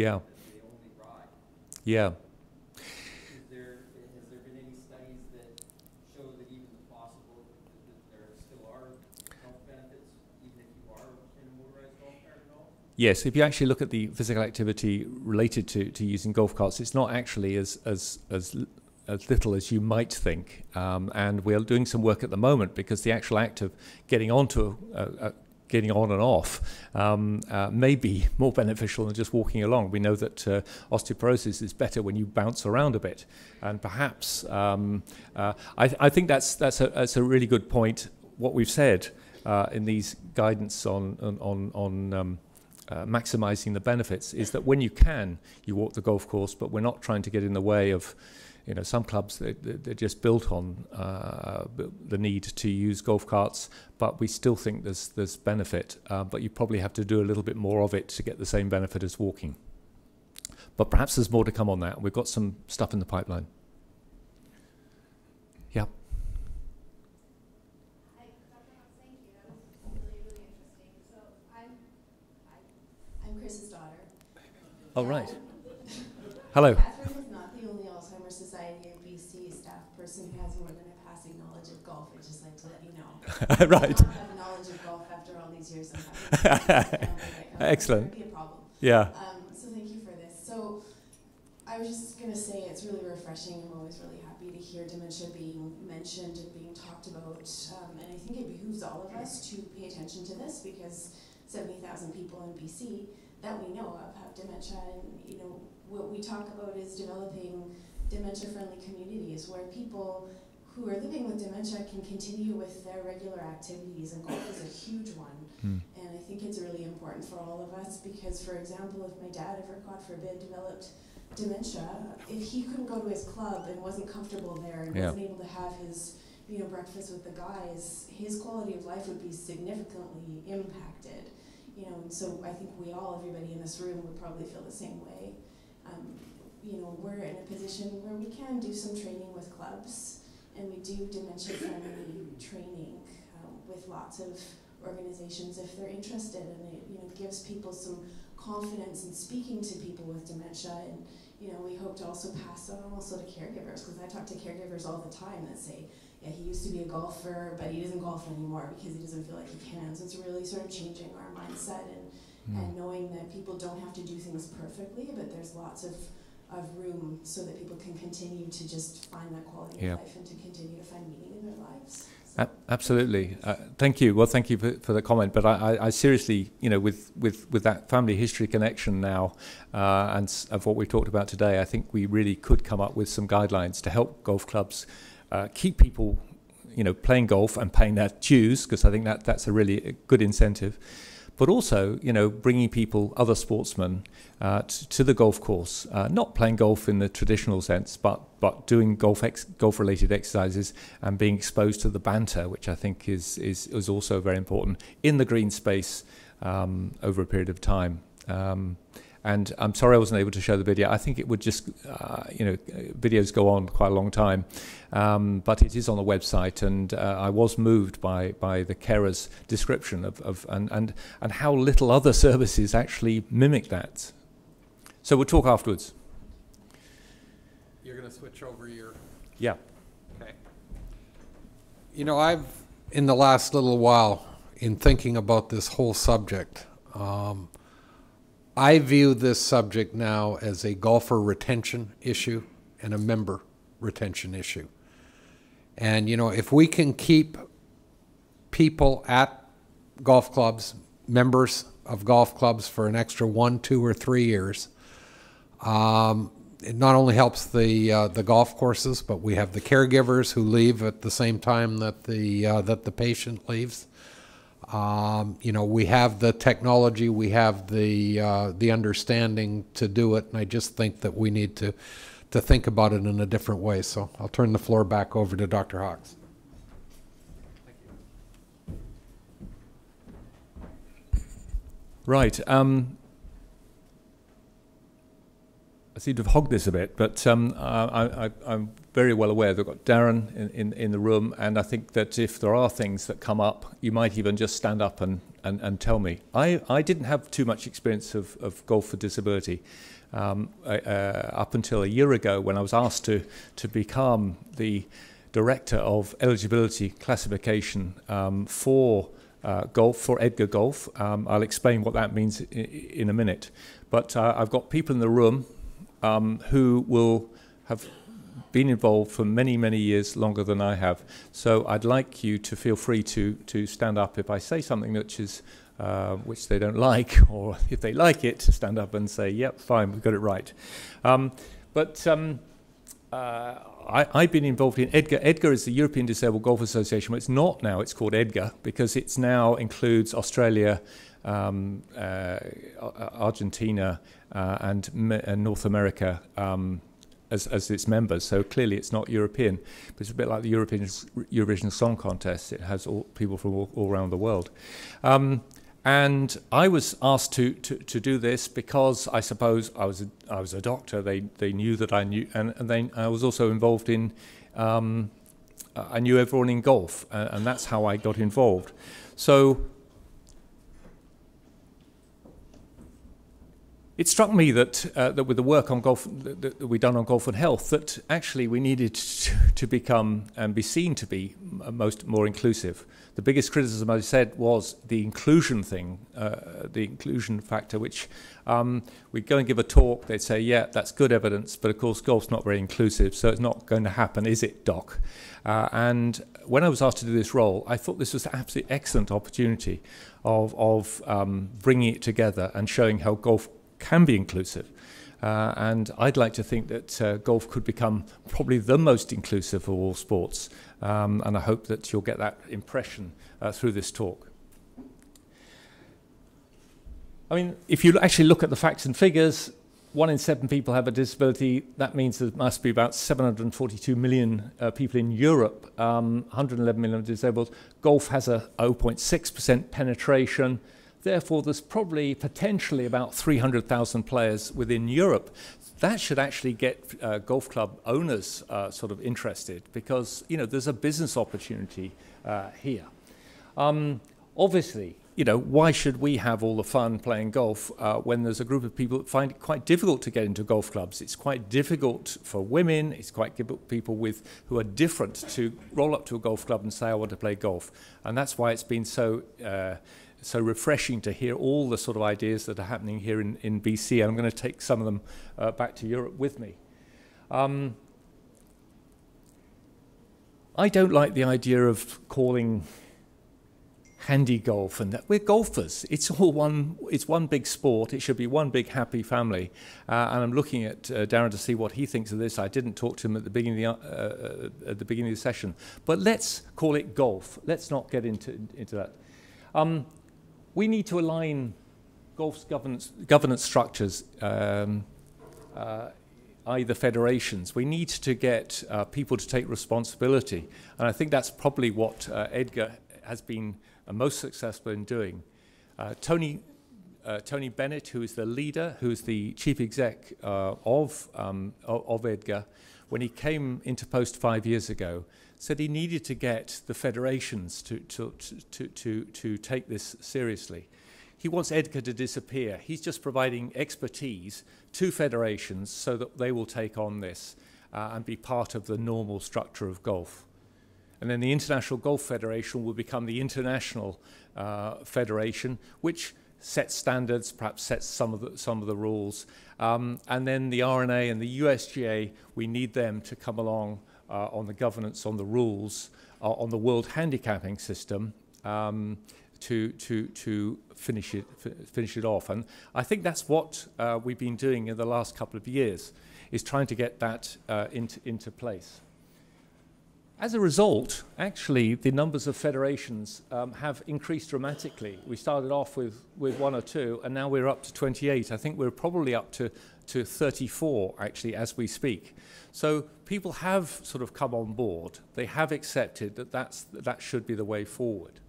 Yeah. Yeah. There, has there been any studies that show that even the possible, that that there still are health benefits, even if you are in a motorized golf cart at all? Yes, if you actually look at the physical activity related to, to using golf carts, it's not actually as as as as little as you might think. Um, and we're doing some work at the moment because the actual act of getting onto a, a, a getting on and off um, uh, may be more beneficial than just walking along. We know that uh, osteoporosis is better when you bounce around a bit, and perhaps um, uh, I, I, think that's that's a, that's a really good point. What we've said uh, in these guidance on on on um, uh, maximizing the benefits is that when you can, you walk the golf course, but we're not trying to get in the way of you know, some clubs they, they're just built on uh, the need to use golf carts, but we still think there's there's benefit. Uh, but you probably have to do a little bit more of it to get the same benefit as walking. But perhaps there's more to come on that. We've got some stuff in the pipeline. Yeah. Hi, Dr. Hawkes, <laughs> years. <laughs> Excellent. Be a problem. Yeah. Um, so thank you for this. So I was just going to say it's really refreshing. I'm always really happy to hear dementia being mentioned and being talked about. Um, and I think it behooves all of us to pay attention to this because 70,000 people in BC that we know of have dementia. And, you know, what we talk about is developing dementia-friendly communities where people who are living with dementia can continue with their regular activities, and golf is a huge one. Mm. And I think it's really important for all of us because, for example, if my dad ever, God forbid, developed dementia, if he couldn't go to his club and wasn't comfortable there and wasn't able to have his you know breakfast with the guys, his quality of life would be significantly impacted. You know, and so I think we all, everybody in this room, would probably feel the same way. Um, you know, we're in a position where we can do some training with clubs, and we do dementia-friendly training um, with lots of organizations if they're interested, and it you know gives people some confidence in speaking to people with dementia. And you know, we hope to also pass that on also to caregivers because I talk to caregivers all the time that say, yeah, he used to be a golfer, but he doesn't golf anymore because he doesn't feel like he can. So it's really sort of changing our mindset and mm. and knowing that people don't have to do things perfectly, but there's lots of of room so that people can continue to just find that quality of life and to continue to find meaning in their lives. So. absolutely. Uh, thank you. Well, thank you for, for the comment. But I, I, I, seriously, you know, with, with, with that family history connection now uh, and of what we've talked about today, I think we really could come up with some guidelines to help golf clubs uh, keep people, you know, playing golf and paying their dues because I think that that's a really good incentive but also, you know, bringing people, other sportsmen, uh, to, the golf course, uh, not playing golf in the traditional sense, but but doing golf ex- golf related exercises and being exposed to the banter, which I think is is, is also very important in the green space um, over a period of time. Um, and I'm sorry I wasn't able to show the video. I think it would just, uh, you know, videos go on quite a long time, um, but it is on the website. And uh, I was moved by by the carer's description of, of and, and and how little other <laughs> services actually mimic that. So we'll talk afterwards. You're going to switch over your. Yeah. Okay. You know, I've in the last little while, in thinking about this whole subject. Um, I view this subject now as a golfer retention issue and a member retention issue. And, you know, if we can keep people at golf clubs, members of golf clubs for an extra one, two, or three years, um, it not only helps the uh, the golf courses, but we have the caregivers who leave at the same time that the uh, that the patient leaves. Um, you know, we have the technology, we have the uh, the understanding to do it, and I just think that we need to to think about it in a different way. So I'll turn the floor back over to Dr. Hawkes. Right. Um, I seem to have hogged this a bit, but um, I, am very well aware that we've got Darren in, in, in, the room, and I think that if there are things that come up, you might even just stand up and, and, and tell me. I, I didn't have too much experience of, of golf for disability um, uh, up until a year ago when I was asked to, to become the director of eligibility classification um, for uh, golf, for EDGA Golf. Um, I'll explain what that means in, in a minute. But uh, I've got people in the room um, who will have been involved for many, many years longer than I have. So I'd like you to feel free to, to stand up if I say something which is uh, which they don't like, <laughs> or if they like it, stand up and say, yep, fine, we've got it right. Um, but um, uh, I, have been involved in EDGA. EDGA is the European Disabled Golf Association, but it's not now. It's called EDGA because it now includes Australia, um, uh, Argentina, uh, and, and, North America um, as, as, its members. So clearly, it's not European. But it's a bit like the European Eurovision Song Contest. It has all, people from all, all around the world. Um, and I was asked to, to, to do this because I suppose I was a, I was a doctor. They, they knew that I knew, and, and they, I was also involved in, um, I knew everyone in golf, and that's how I got involved. So it struck me that, uh, that with the work on golf that, that we've done on golf and health, that actually we needed to, to become and be seen to be most more inclusive. The biggest criticism, I said, was the inclusion thing, uh, the inclusion factor, which um, we'd go and give a talk, they'd say, yeah, that's good evidence, but of course golf's not very inclusive, so it's not going to happen, is it, Doc? Uh, and when I was asked to do this role, I thought this was an absolutely excellent opportunity of, of um, bringing it together and showing how golf can be inclusive. Uh, and I'd like to think that uh, golf could become probably the most inclusive of all sports. Um, and I hope that you'll get that impression uh, through this talk. I mean, if you actually look at the facts and figures, one in seven people have a disability. That means there must be about 742 million uh, people in Europe, um, 111 million disabled. Golf has a 0.6% penetration. Therefore, there's probably potentially about 300,000 players within Europe. That should actually get uh, golf club owners uh, sort of interested because you know there's a business opportunity uh, here. Um, obviously, you know why should we have all the fun playing golf uh, when there's a group of people that find it quite difficult to get into golf clubs? It's quite difficult for women. It's quite difficult for people with who are different to roll up to a golf club and say I want to play golf, and that's why it's been so uh, so refreshing to hear all the sort of ideas that are happening here in, in BC. I'm going to take some of them uh, back to Europe with me. Um, I don't like the idea of calling handy golf and that we're golfers. It's all one. It's one big sport. It should be one big happy family. Uh, and I'm looking at uh, Darren to see what he thinks of this. I didn't talk to him at the beginning of the, uh, uh, at the beginning of the session, but let's call it golf. Let's not get into into that. Um, we need to align golf's governance, governance structures, um, uh, federations. We need to get uh, people to take responsibility. And I think that's probably what uh, EDGA has been uh, most successful in doing. Uh, Tony, uh, Tony Bennett, who is the leader, who is the chief exec of, um, of, of EDGA, when he came into post five years ago, said he needed to get the federations to, to, to, to, to take this seriously. He wants EDGA to disappear. He's just providing expertise to federations so that they will take on this uh, and be part of the normal structure of golf. And then the International Golf Federation will become the international uh, federation, which sets standards, perhaps sets some of the, some of the rules. Um, and then the R&A and the USGA, we need them to come along uh, on the governance, on the rules, uh, on the world handicapping system um, to, to, to finish, it, finish it off. And I think that's what uh, we've been doing in the last couple of years, is trying to get that uh, into, into place. As a result, actually, the numbers of federations um, have increased dramatically. We started off with, with one or two, and now we're up to 28. I think we're probably up to, to 34, actually, as we speak. So people have sort of come on board. They have accepted that that's, that should be the way forward.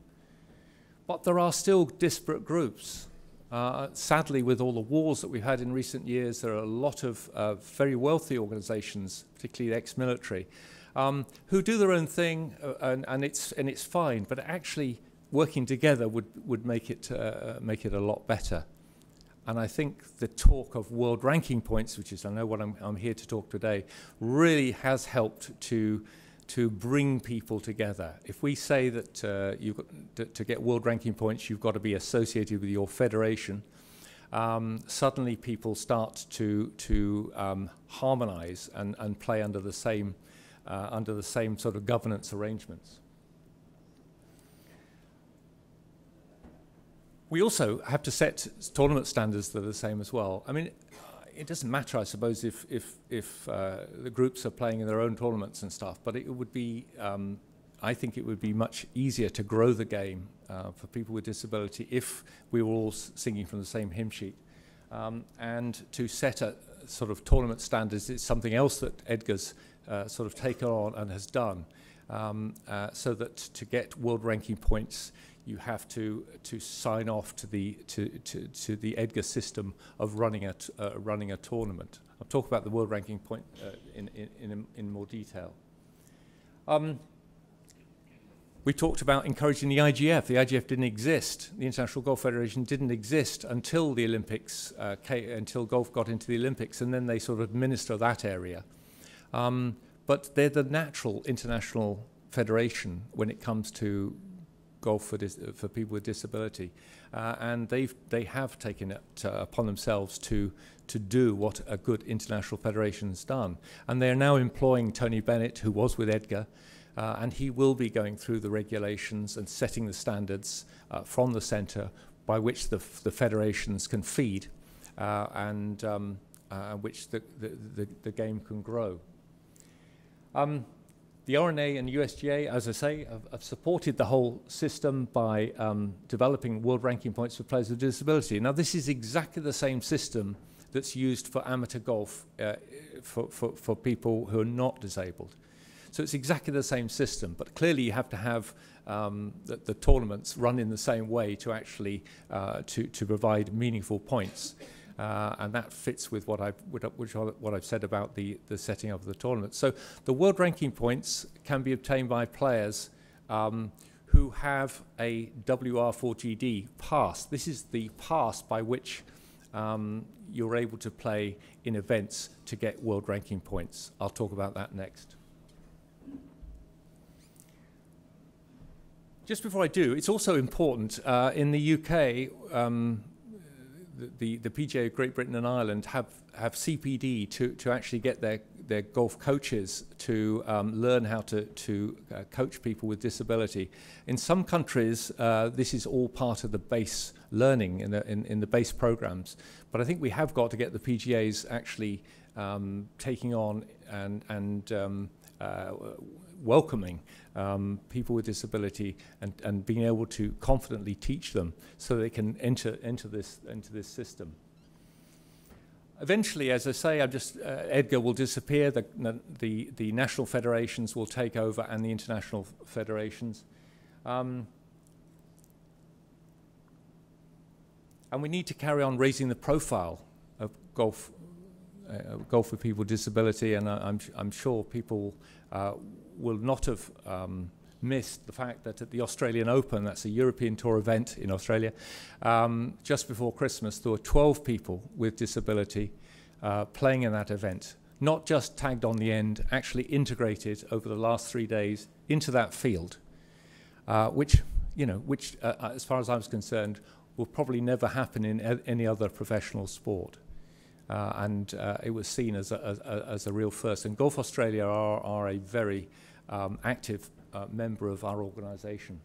But there are still disparate groups. Uh, sadly, with all the wars that we've had in recent years, there are a lot of uh, very wealthy organizations, particularly ex-military, um, who do their own thing, uh, and, and, it's, and it's fine, but actually working together would, would make, it, uh, make it a lot better. And I think the talk of world ranking points, which is I know what I'm, I'm here to talk today, really has helped to to bring people together. If we say that uh, got to, to get world ranking points, you've got to be associated with your federation, um, suddenly people start to to um, harmonise and, and play under the same uh, under the same sort of governance arrangements. We also have to set tournament standards that are the same as well. I mean, it doesn't matter, I suppose, if if if uh, the groups are playing in their own tournaments and stuff. But it would be, um, I think, it would be much easier to grow the game uh, for people with disability if we were all singing from the same hymn sheet, um, and to set a sort of tournament standards is something else that EDGA's uh, sort of taken on and has done, um, uh, so that to get world ranking points you have to to sign off to the to to, to the EDGA system of running a uh, running a tournament. I'll talk about the world ranking point uh, in, in in more detail. Um, we talked about encouraging the IGF. The IGF didn't exist. The International Golf Federation didn't exist until the Olympics, uh, came, until golf got into the Olympics, and then they sort of administer that area. Um, but they're the natural international federation when it comes to golf for, for people with disability. Uh, and they've, they have taken it uh, upon themselves to, to do what a good international federation has done. And they are now employing Tony Bennett, who was with EDGA, uh, and he will be going through the regulations and setting the standards uh, from the centre by which the, the federations can feed uh, and um, uh, which the, the, the, the game can grow. Um, the R&A and USGA, as I say, have, have supported the whole system by um, developing world ranking points for players with disability. Now, this is exactly the same system that's used for amateur golf uh, for, for, for people who are not disabled. So it's exactly the same system, but clearly you have to have um, the, the tournaments run in the same way to actually uh, to, to provide meaningful points. Uh, and that fits with what I've, which, what I've said about the, the setting of the tournament. So the world ranking points can be obtained by players um, who have a WR4GD pass. This is the pass by which um, you're able to play in events to get world ranking points. I'll talk about that next. Just before I do, it's also important uh, in the UK. Um, the, the PGA of Great Britain and Ireland have, have CPD to, to actually get their, their golf coaches to um, learn how to, to uh, coach people with disability. In some countries, uh, this is all part of the base learning in the, in, in the base programs. But I think we have got to get the PGAs actually um, taking on and, and um, uh, welcoming um, people with disability and, and being able to confidently teach them so they can enter into this into this system. Eventually, as I say, I'm just uh, EDGA will disappear. The, the the national federations will take over, and the international federations. Um, and we need to carry on raising the profile of golf, uh, golf with people with disability, and I, am I'm, I'm sure people uh, will not have um, missed the fact that at the Australian Open, that's a European Tour event in Australia, um, just before Christmas, there were 12 people with disability uh, playing in that event. Not just tagged on the end, actually integrated over the last three days into that field, uh, which, you know, which, uh, uh as far as I was concerned, will probably never happen in any other professional sport. Uh, and uh, it was seen as a, as, as a real first. And Golf Australia are, are a very um, active uh, member of our organisation.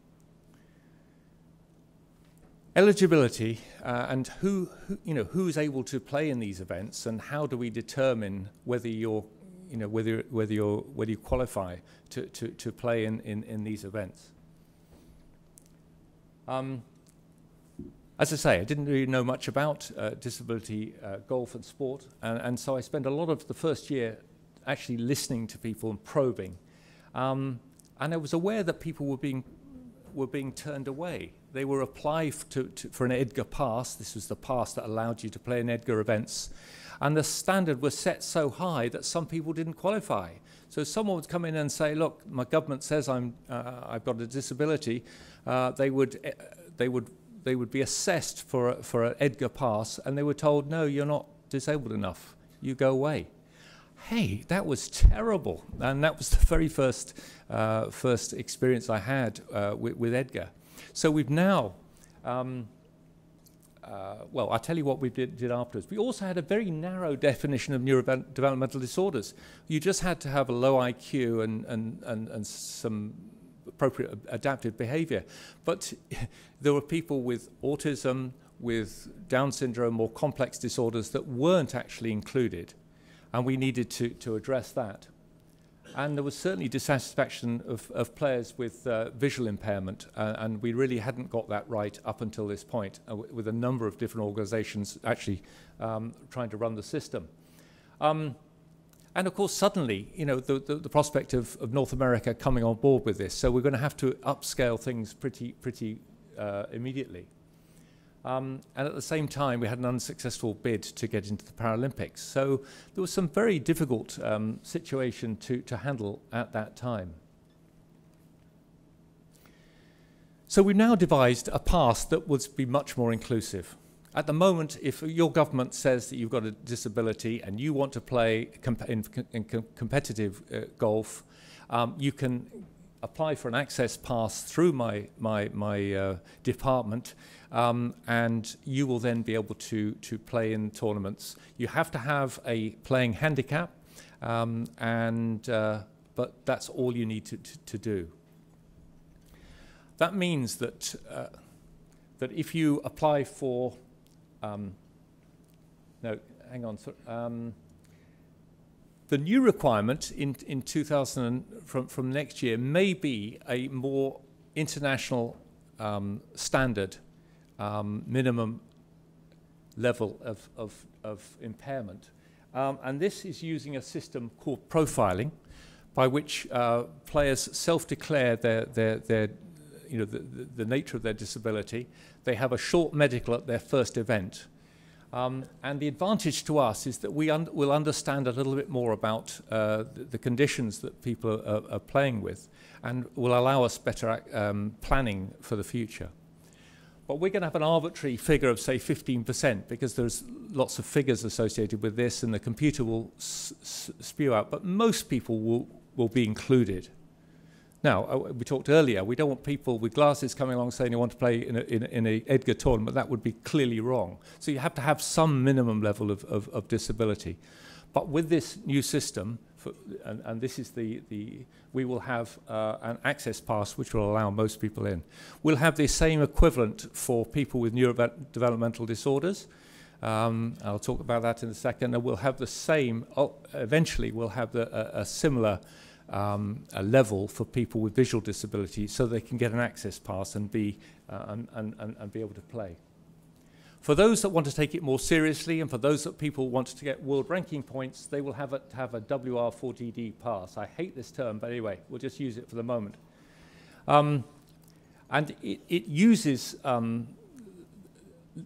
Eligibility uh, and who, who, you know, who's able to play in these events and how do we determine whether you're, you know, whether, whether, you're, whether you qualify to, to, to play in, in, in these events. Um, as I say, I didn't really know much about uh, disability uh, golf and sport, and, and so I spent a lot of the first year actually listening to people and probing um, and I was aware that people were being, were being turned away. They were applying to, to, for an EDGA pass. This was the pass that allowed you to play in EDGA events. And the standard was set so high that some people didn't qualify. So someone would come in and say, look, my government says I'm, uh, I've got a disability. Uh, they, would, uh, they, would, they would be assessed for, a, for an EDGA pass, and they were told, no, you're not disabled enough. You go away hey, that was terrible. And that was the very first, uh, first experience I had uh, with, with, EDGA. So we've now um, uh, well, I'll tell you what we did, did afterwards. We also had a very narrow definition of neurodevelopmental disorders. You just had to have a low IQ and, and, and, and some appropriate adaptive behavior. But <laughs> there were people with autism, with Down syndrome, more complex disorders that weren't actually included. And we needed to, to address that. And there was certainly dissatisfaction of, of players with uh, visual impairment, uh, and we really hadn't got that right up until this point, uh, with a number of different organizations actually um, trying to run the system. Um, and of course, suddenly, you know, the, the, the prospect of, of North America coming on board with this, so we're going to have to upscale things pretty, pretty uh, immediately. Um, and at the same time, we had an unsuccessful bid to get into the Paralympics. So there was some very difficult um, situation to, to handle at that time. So we've now devised a path that would be much more inclusive. At the moment, if your government says that you've got a disability and you want to play comp in, in competitive uh, golf, um, you can apply for an access pass through my, my, my uh, department um, and you will then be able to, to play in tournaments. You have to have a playing handicap, um, and, uh, but that's all you need to, to, to do. That means that, uh, that if you apply for, um, no, hang on, sorry, um, the new requirement in, in 2000 from, from next year may be a more international um, standard um, minimum level of, of, of impairment. Um, and this is using a system called profiling, by which uh, players self-declare their, their, their, you know, the, the, nature of their disability. They have a short medical at their first event. Um, and the advantage to us is that we un will understand a little bit more about uh, the, the, conditions that people are, are, playing with and will allow us better um, planning for the future. But we're going to have an arbitrary figure of, say, 15% because there's lots of figures associated with this and the computer will spew out. But most people will, will be included. Now, uh, we talked earlier, we don't want people with glasses coming along saying they want to play in a, in in a EDGA tournament. That would be clearly wrong. So you have to have some minimum level of, of, of disability. But with this new system, for, and, and this is the, the we will have uh, an access pass which will allow most people in. We'll have the same equivalent for people with neurodevelopmental disorders. Um, I'll talk about that in a second. And we'll have the same, oh, eventually we'll have the, a similar um, a level for people with visual disabilities so they can get an access pass and be, uh, and, and, and be able to play. For those that want to take it more seriously and for those that people want to get world ranking points, they will have a, have a WR4GD pass. I hate this term, but anyway, we'll just use it for the moment. Um, and it, it uses um,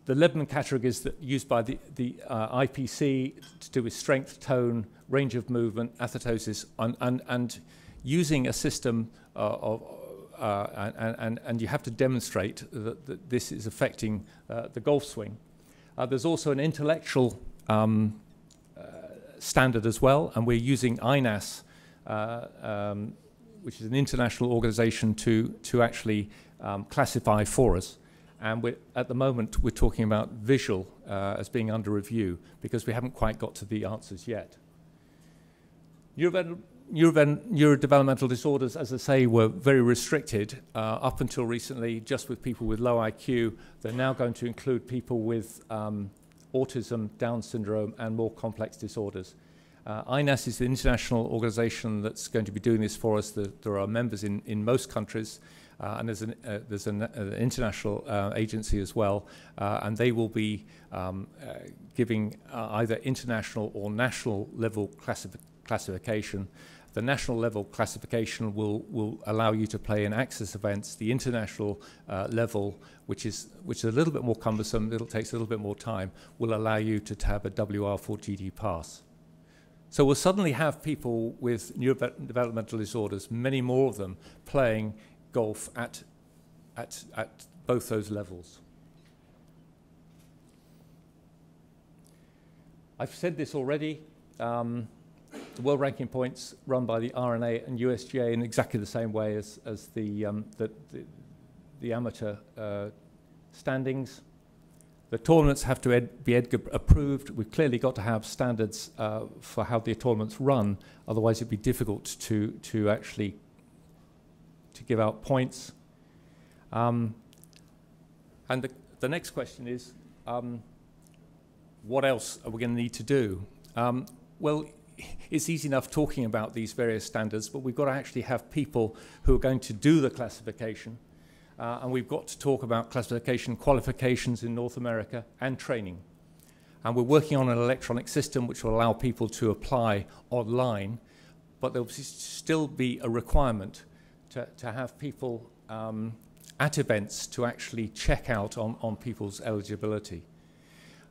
the Lebanon categories that used by the, the uh, IPC to do with strength, tone, range of movement, athetosis, and, and, and using a system uh, of, uh, and, and, and you have to demonstrate that, that this is affecting uh, the golf swing. Uh, there's also an intellectual um, uh, standard as well, and we're using INAS, um, which is an international organization to, to actually um, classify for us. And at the moment, we're talking about visual uh, as being under review because we haven't quite got to the answers yet neurodevelopmental disorders, as I say, were very restricted uh, up until recently, just with people with low IQ. They're now going to include people with um, autism, Down syndrome, and more complex disorders. Uh, INAS is the international organization that's going to be doing this for us. The, there are members in, in most countries, uh, and there's an, uh, there's an uh, international uh, agency as well, and they will be um, giving either international or national level classi classification the national level classification will, will allow you to play in access events. The international uh, level, which is, which is a little bit more cumbersome, it takes a little bit more time, will allow you to have a WR4GD pass. So we'll suddenly have people with neurodevelopmental disorders, many more of them, playing golf at, at, at both those levels. I've said this already. Um, the world ranking points run by the R&A and USGA in exactly the same way as, as the, um, the, the, the, amateur uh, standings. The tournaments have to ed- be EDGA approved. We've clearly got to have standards uh, for how the tournaments run. Otherwise, it'd be difficult to to actually to give out points. Um, and the, the next question is, um, what else are we going to need to do? Um, well, it's easy enough talking about these various standards, but we've got to actually have people who are going to do the classification. Uh, and we've got to talk about classification qualifications in North America and training. And we're working on an electronic system which will allow people to apply online, but there will still be a requirement to, to have people um, at events to actually check out on, on people's eligibility.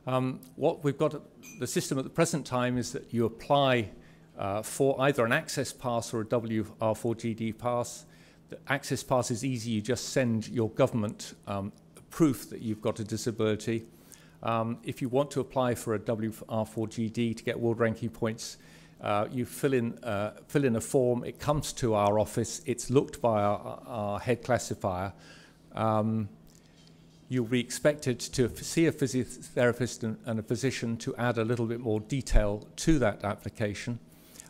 Um, what we've got, the system at the present time is that you apply uh, for either an access pass or a WR4GD pass. The access pass is easy, you just send your government um, proof that you've got a disability. Um, if you want to apply for a WR4GD to get world ranking points, uh, you fill in, uh, fill in a form, it comes to our office, it's looked by our, our head classifier. Um, you'll be expected to see a physiotherapist and, and, a physician to add a little bit more detail to that application.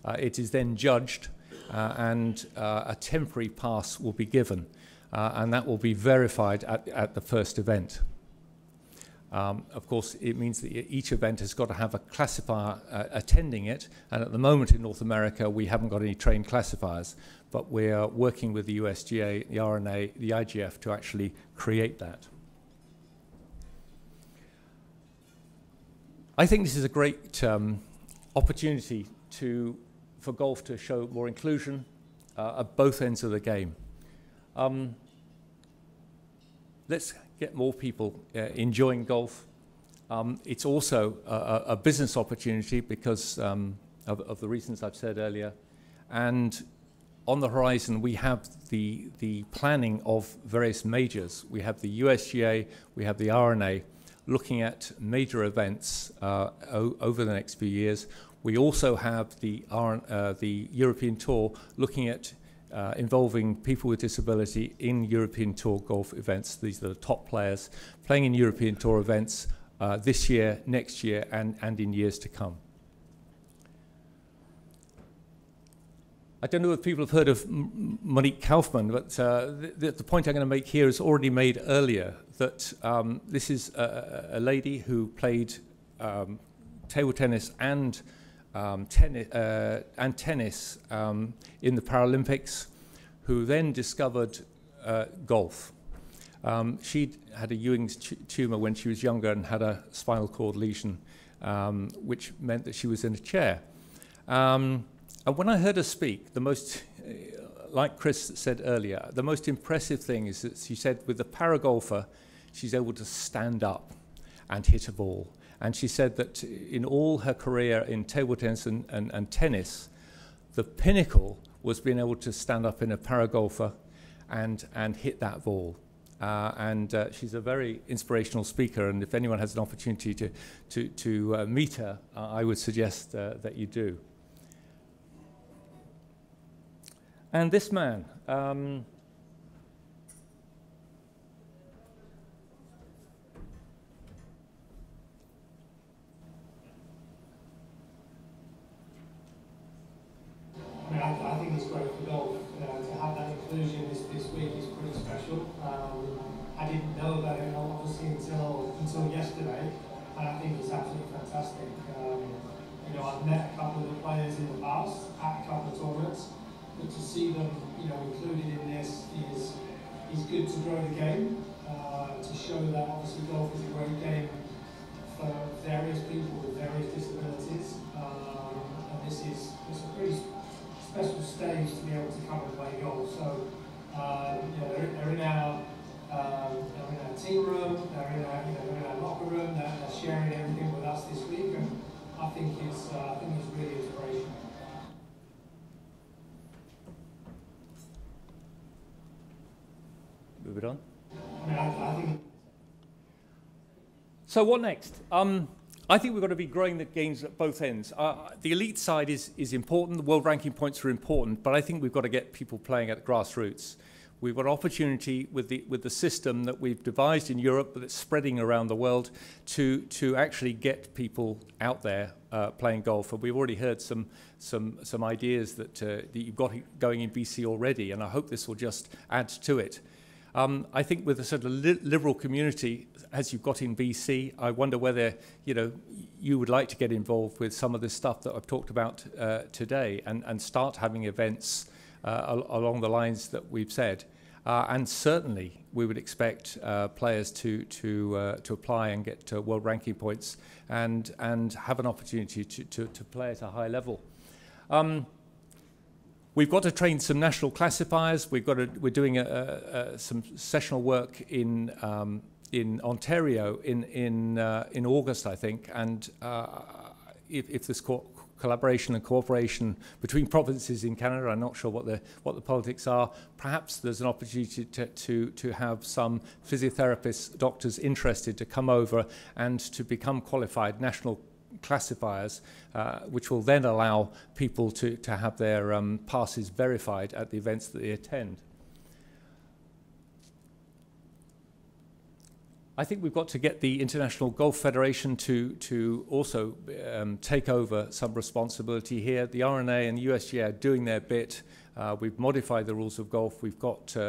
Uh, it is then judged uh, and uh, a temporary pass will be given uh, and that will be verified at, at the first event. Um, of course, it means that each event has got to have a classifier uh, attending it, and at the moment in North America, we haven't got any trained classifiers, but we're working with the USGA, the R&A, the IGF to actually create that. I think this is a great um, opportunity to, for golf to show more inclusion uh, at both ends of the game. Um, let's get more people uh, enjoying golf. Um, it's also a, a, business opportunity because um, of, of, the reasons I've said earlier. And on the horizon, we have the, the planning of various majors. We have the USGA, we have the R&A, looking at major events uh, over the next few years. We also have the, uh, the European Tour looking at uh, involving people with disability in European Tour golf events. These are the top players playing in European Tour events uh, this year, next year, and, and in years to come. I don't know if people have heard of Monique Kalkman, but uh, the, the, point I'm going to make here is already made earlier that um, this is a, a, lady who played um, table tennis and um, tennis, uh, and tennis um, in the Paralympics, who then discovered uh, golf. Um, she had a Ewing's tumor when she was younger and had a spinal cord lesion, um, which meant that she was in a chair. Um, and when I heard her speak, the most, uh, like Chris said earlier, the most impressive thing is that she said with the para golfer, she's able to stand up and hit a ball. And she said that in all her career in table tennis and, and, and tennis, the pinnacle was being able to stand up in a para golfer and, and hit that ball. Uh, and uh, she's a very inspirational speaker. And if anyone has an opportunity to, to, to uh, meet her, uh, I would suggest uh, that you do. And this man, um, I I, think it's great for golf come and play golf. So, uh, you know, they're, they're in our um, they're in our team room, they're in our, you know, they're in our locker room, they're, they're sharing everything with us this week, and I think it's, uh, I think it's really inspirational. Move it on. I mean, I, I. So what next? Um, I think we've got to be growing the gains at both ends. Uh, the elite side is, is important, the world ranking points are important, but I think we've got to get people playing at grassroots. We've got an opportunity with the with the system that we've devised in Europe, but it's spreading around the world, to to actually get people out there uh, playing golf. And we've already heard some some some ideas that uh, that you've got going in BC already, and I hope this will just add to it. Um, I think with a sort of li liberal community, as you've got in BC, I wonder whether you know you would like to get involved with some of the stuff that I've talked about uh, today, and and start having events uh, al along the lines that we've said. Uh, and certainly, we would expect uh, players to to uh, to apply and get uh, world ranking points, and and have an opportunity to to, to play at a high level. Um, We've got to train some national classifiers. We've got to, we're doing a, a, some sessional work in um, in Ontario in in uh, in August, I think. And uh, if, if this co collaboration and cooperation between provinces in Canada, I'm not sure what the what the politics are. Perhaps there's an opportunity to to, to have some physiotherapists, doctors interested to come over and to become qualified national classifiers, uh, which will then allow people to, to have their um, passes verified at the events that they attend. I think we've got to get the International Golf Federation to, to also um, take over some responsibility here. The R&A and the USGA are doing their bit. Uh, we've modified the rules of golf. We've got uh,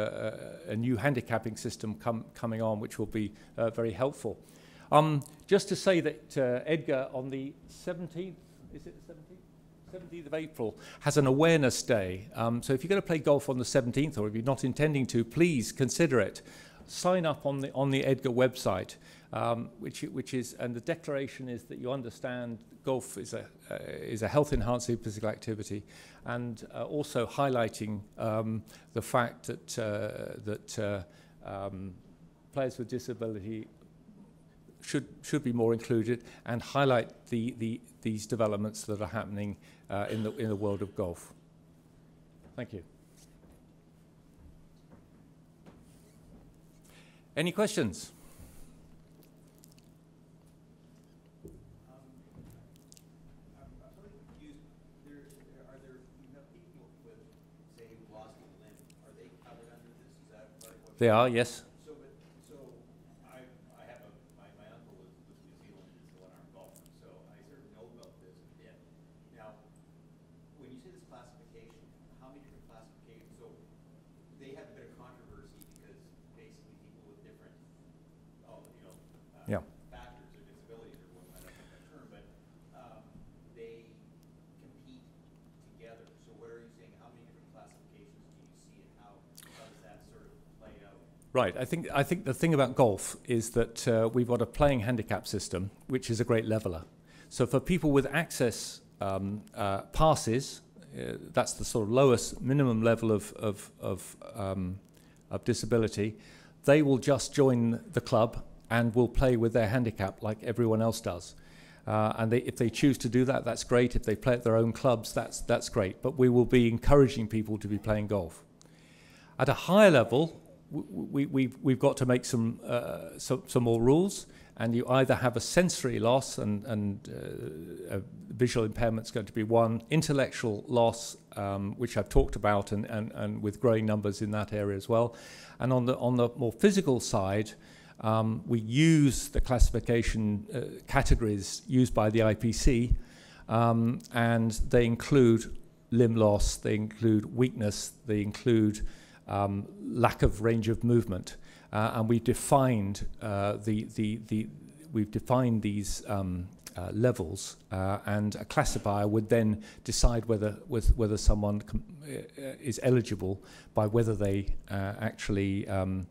a, a new handicapping system com coming on, which will be uh, very helpful. Um, just to say that uh, EDGA on the 17th, is it the 17th? 17th of April has an awareness day. Um, so if you're going to play golf on the 17th or if you're not intending to, please consider it. Sign up on the, on the EDGA website, um, which, which is, and the declaration is that you understand golf is a, uh, is a health enhancing physical activity and uh, also highlighting um, the fact that, uh, that uh, um, players with disability should, should be more included and highlight the, the, these developments that are happening uh, in, the, in the world of golf. Thank you. Any questions? They are, yes. Right. I think I think the thing about golf is that uh, we've got a playing handicap system, which is a great leveler. So for people with access um, uh, passes, uh, that's the sort of lowest minimum level of of of, um, of disability. They will just join the club and will play with their handicap like everyone else does. Uh, and they, if they choose to do that, that's great. If they play at their own clubs, that's that's great. But we will be encouraging people to be playing golf. At a higher level, we, we've, we've got to make some, uh, some, some more rules and you either have a sensory loss and, and uh, visual impairment is going to be one, intellectual loss, um, which I've talked about and, and, and with growing numbers in that area as well. And on the, on the more physical side, um, we use the classification uh, categories used by the IPC um, and they include limb loss, they include weakness, they include um, lack of range of movement. Uh, and we've defined uh, the, the, the, we've defined these um, uh, levels, uh, and a classifier would then decide whether whether someone uh, is eligible by whether they uh, actually um,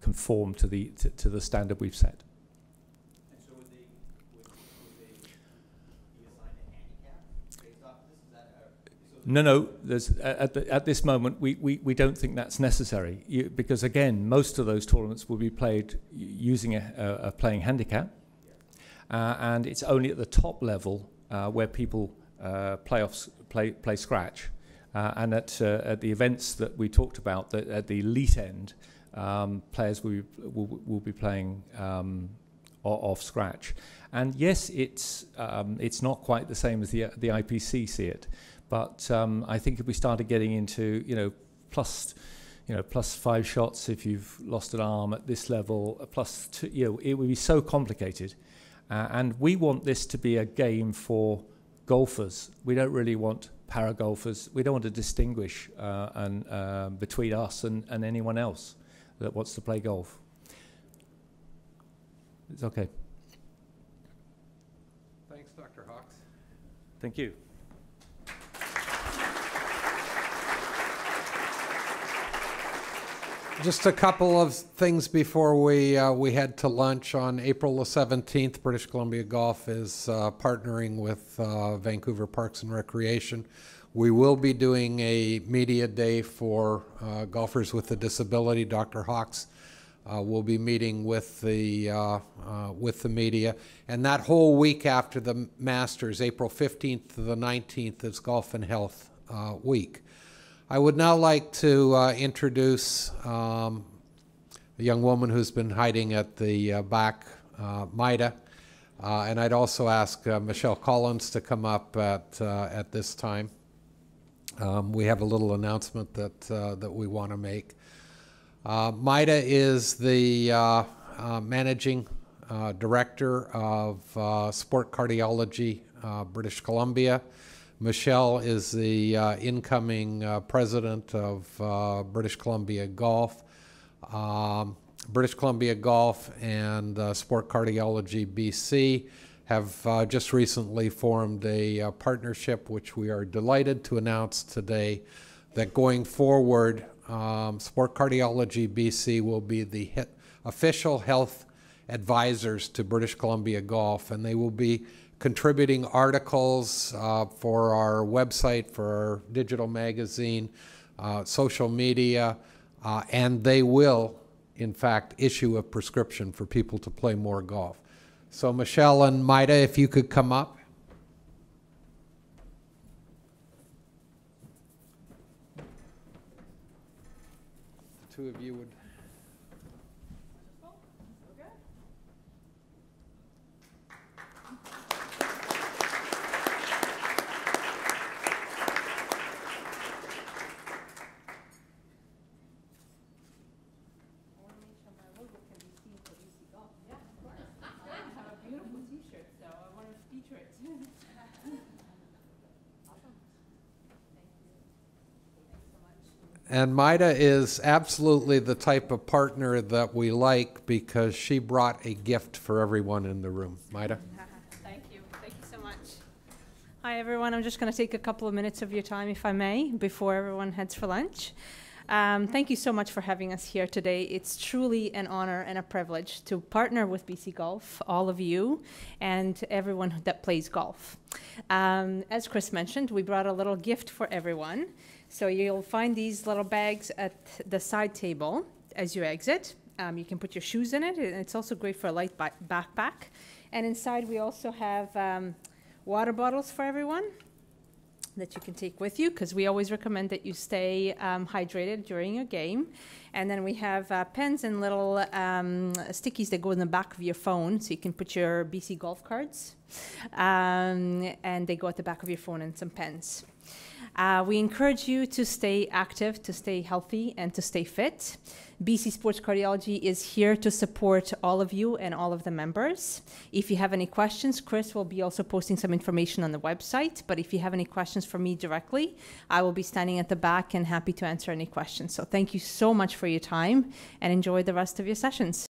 conform to the to, to the standard we've set. No, no. At, the, at this moment, we, we, we don't think that's necessary you, because, again, most of those tournaments will be played using a, a, a playing handicap, uh, and it's only at the top level uh, where people uh, play, off, play, play scratch. Uh, and at, uh, at the events that we talked about, that at the elite end, um, players will, will, will be playing um, off scratch. And yes, it's, um, it's not quite the same as the, the IPC see it. But um, I think if we started getting into, you know, plus, you know, plus five shots if you've lost an arm at this level, uh, plus two, you know, it would be so complicated. Uh, and we want this to be a game for golfers. We don't really want para golfers. We don't want to distinguish uh, and, um, between us and, and anyone else that wants to play golf. It's okay. Thanks, Dr. Hawkes. Thank you. Just a couple of things before we, uh, we head to lunch. On April the 17th, British Columbia Golf is uh, partnering with uh, Vancouver Parks and Recreation. We will be doing a media day for uh, golfers with a disability. Dr. Hawkes uh, will be meeting with the, uh, with the media. And that whole week after the Masters, April 15th to the 19th, is Golf and Health Week. I would now like to uh, introduce um, a young woman who's been hiding at the uh, back, uh, Maida. Uh, and I'd also ask uh, Michelle Collins to come up at, uh, at this time. Um, we have a little announcement that, that we want to make. Maida is the managing director of Sport Cardiology British Columbia. Michelle is the uh, incoming uh, president of uh, British Columbia Golf. Um, British Columbia Golf and uh, Sport Cardiology BC have uh, just recently formed a uh, partnership, which we are delighted to announce today, that going forward, um, Sport Cardiology BC will be the official health advisors to British Columbia Golf, and they will be contributing articles uh, for our website, for our digital magazine, uh, social media, uh, and they will, in fact, issue a prescription for people to play more golf. So, Michelle and Maida, if you could come up. The two of you would. I want to make sure my logo can be seen for BC Golf. Yeah, of course. I have a beautiful T-shirt, so I want to feature it. Awesome. Thank you. Thanks so much. And Maida is absolutely the type of partner that we like because she brought a gift for everyone in the room. Maida? <laughs> Thank you. Thank you so much. Hi, everyone. I'm just going to take a couple of minutes of your time, if I may, before everyone heads for lunch. Um, thank you so much for having us here today. It's truly an honor and a privilege to partner with BC Golf, all of you, and everyone that plays golf. Um, as Chris mentioned, we brought a little gift for everyone. So you'll find these little bags at the side table as you exit. Um, you can put your shoes in it, and it's also great for a light ba- backpack. And inside, we also have um, water bottles for everyone that you can take with you because we always recommend that you stay um, hydrated during your game. And then we have uh, pens and little um, stickies that go in the back of your phone so you can put your BC golf cards. Um, and they go at the back of your phone and some pens. Uh, we encourage you to stay active, to stay healthy, and to stay fit. BC Sports Cardiology is here to support all of you and all of the members. If you have any questions, Chris will be also posting some information on the website. But if you have any questions for me directly, I will be standing at the back and happy to answer any questions. So thank you so much for your time and enjoy the rest of your sessions.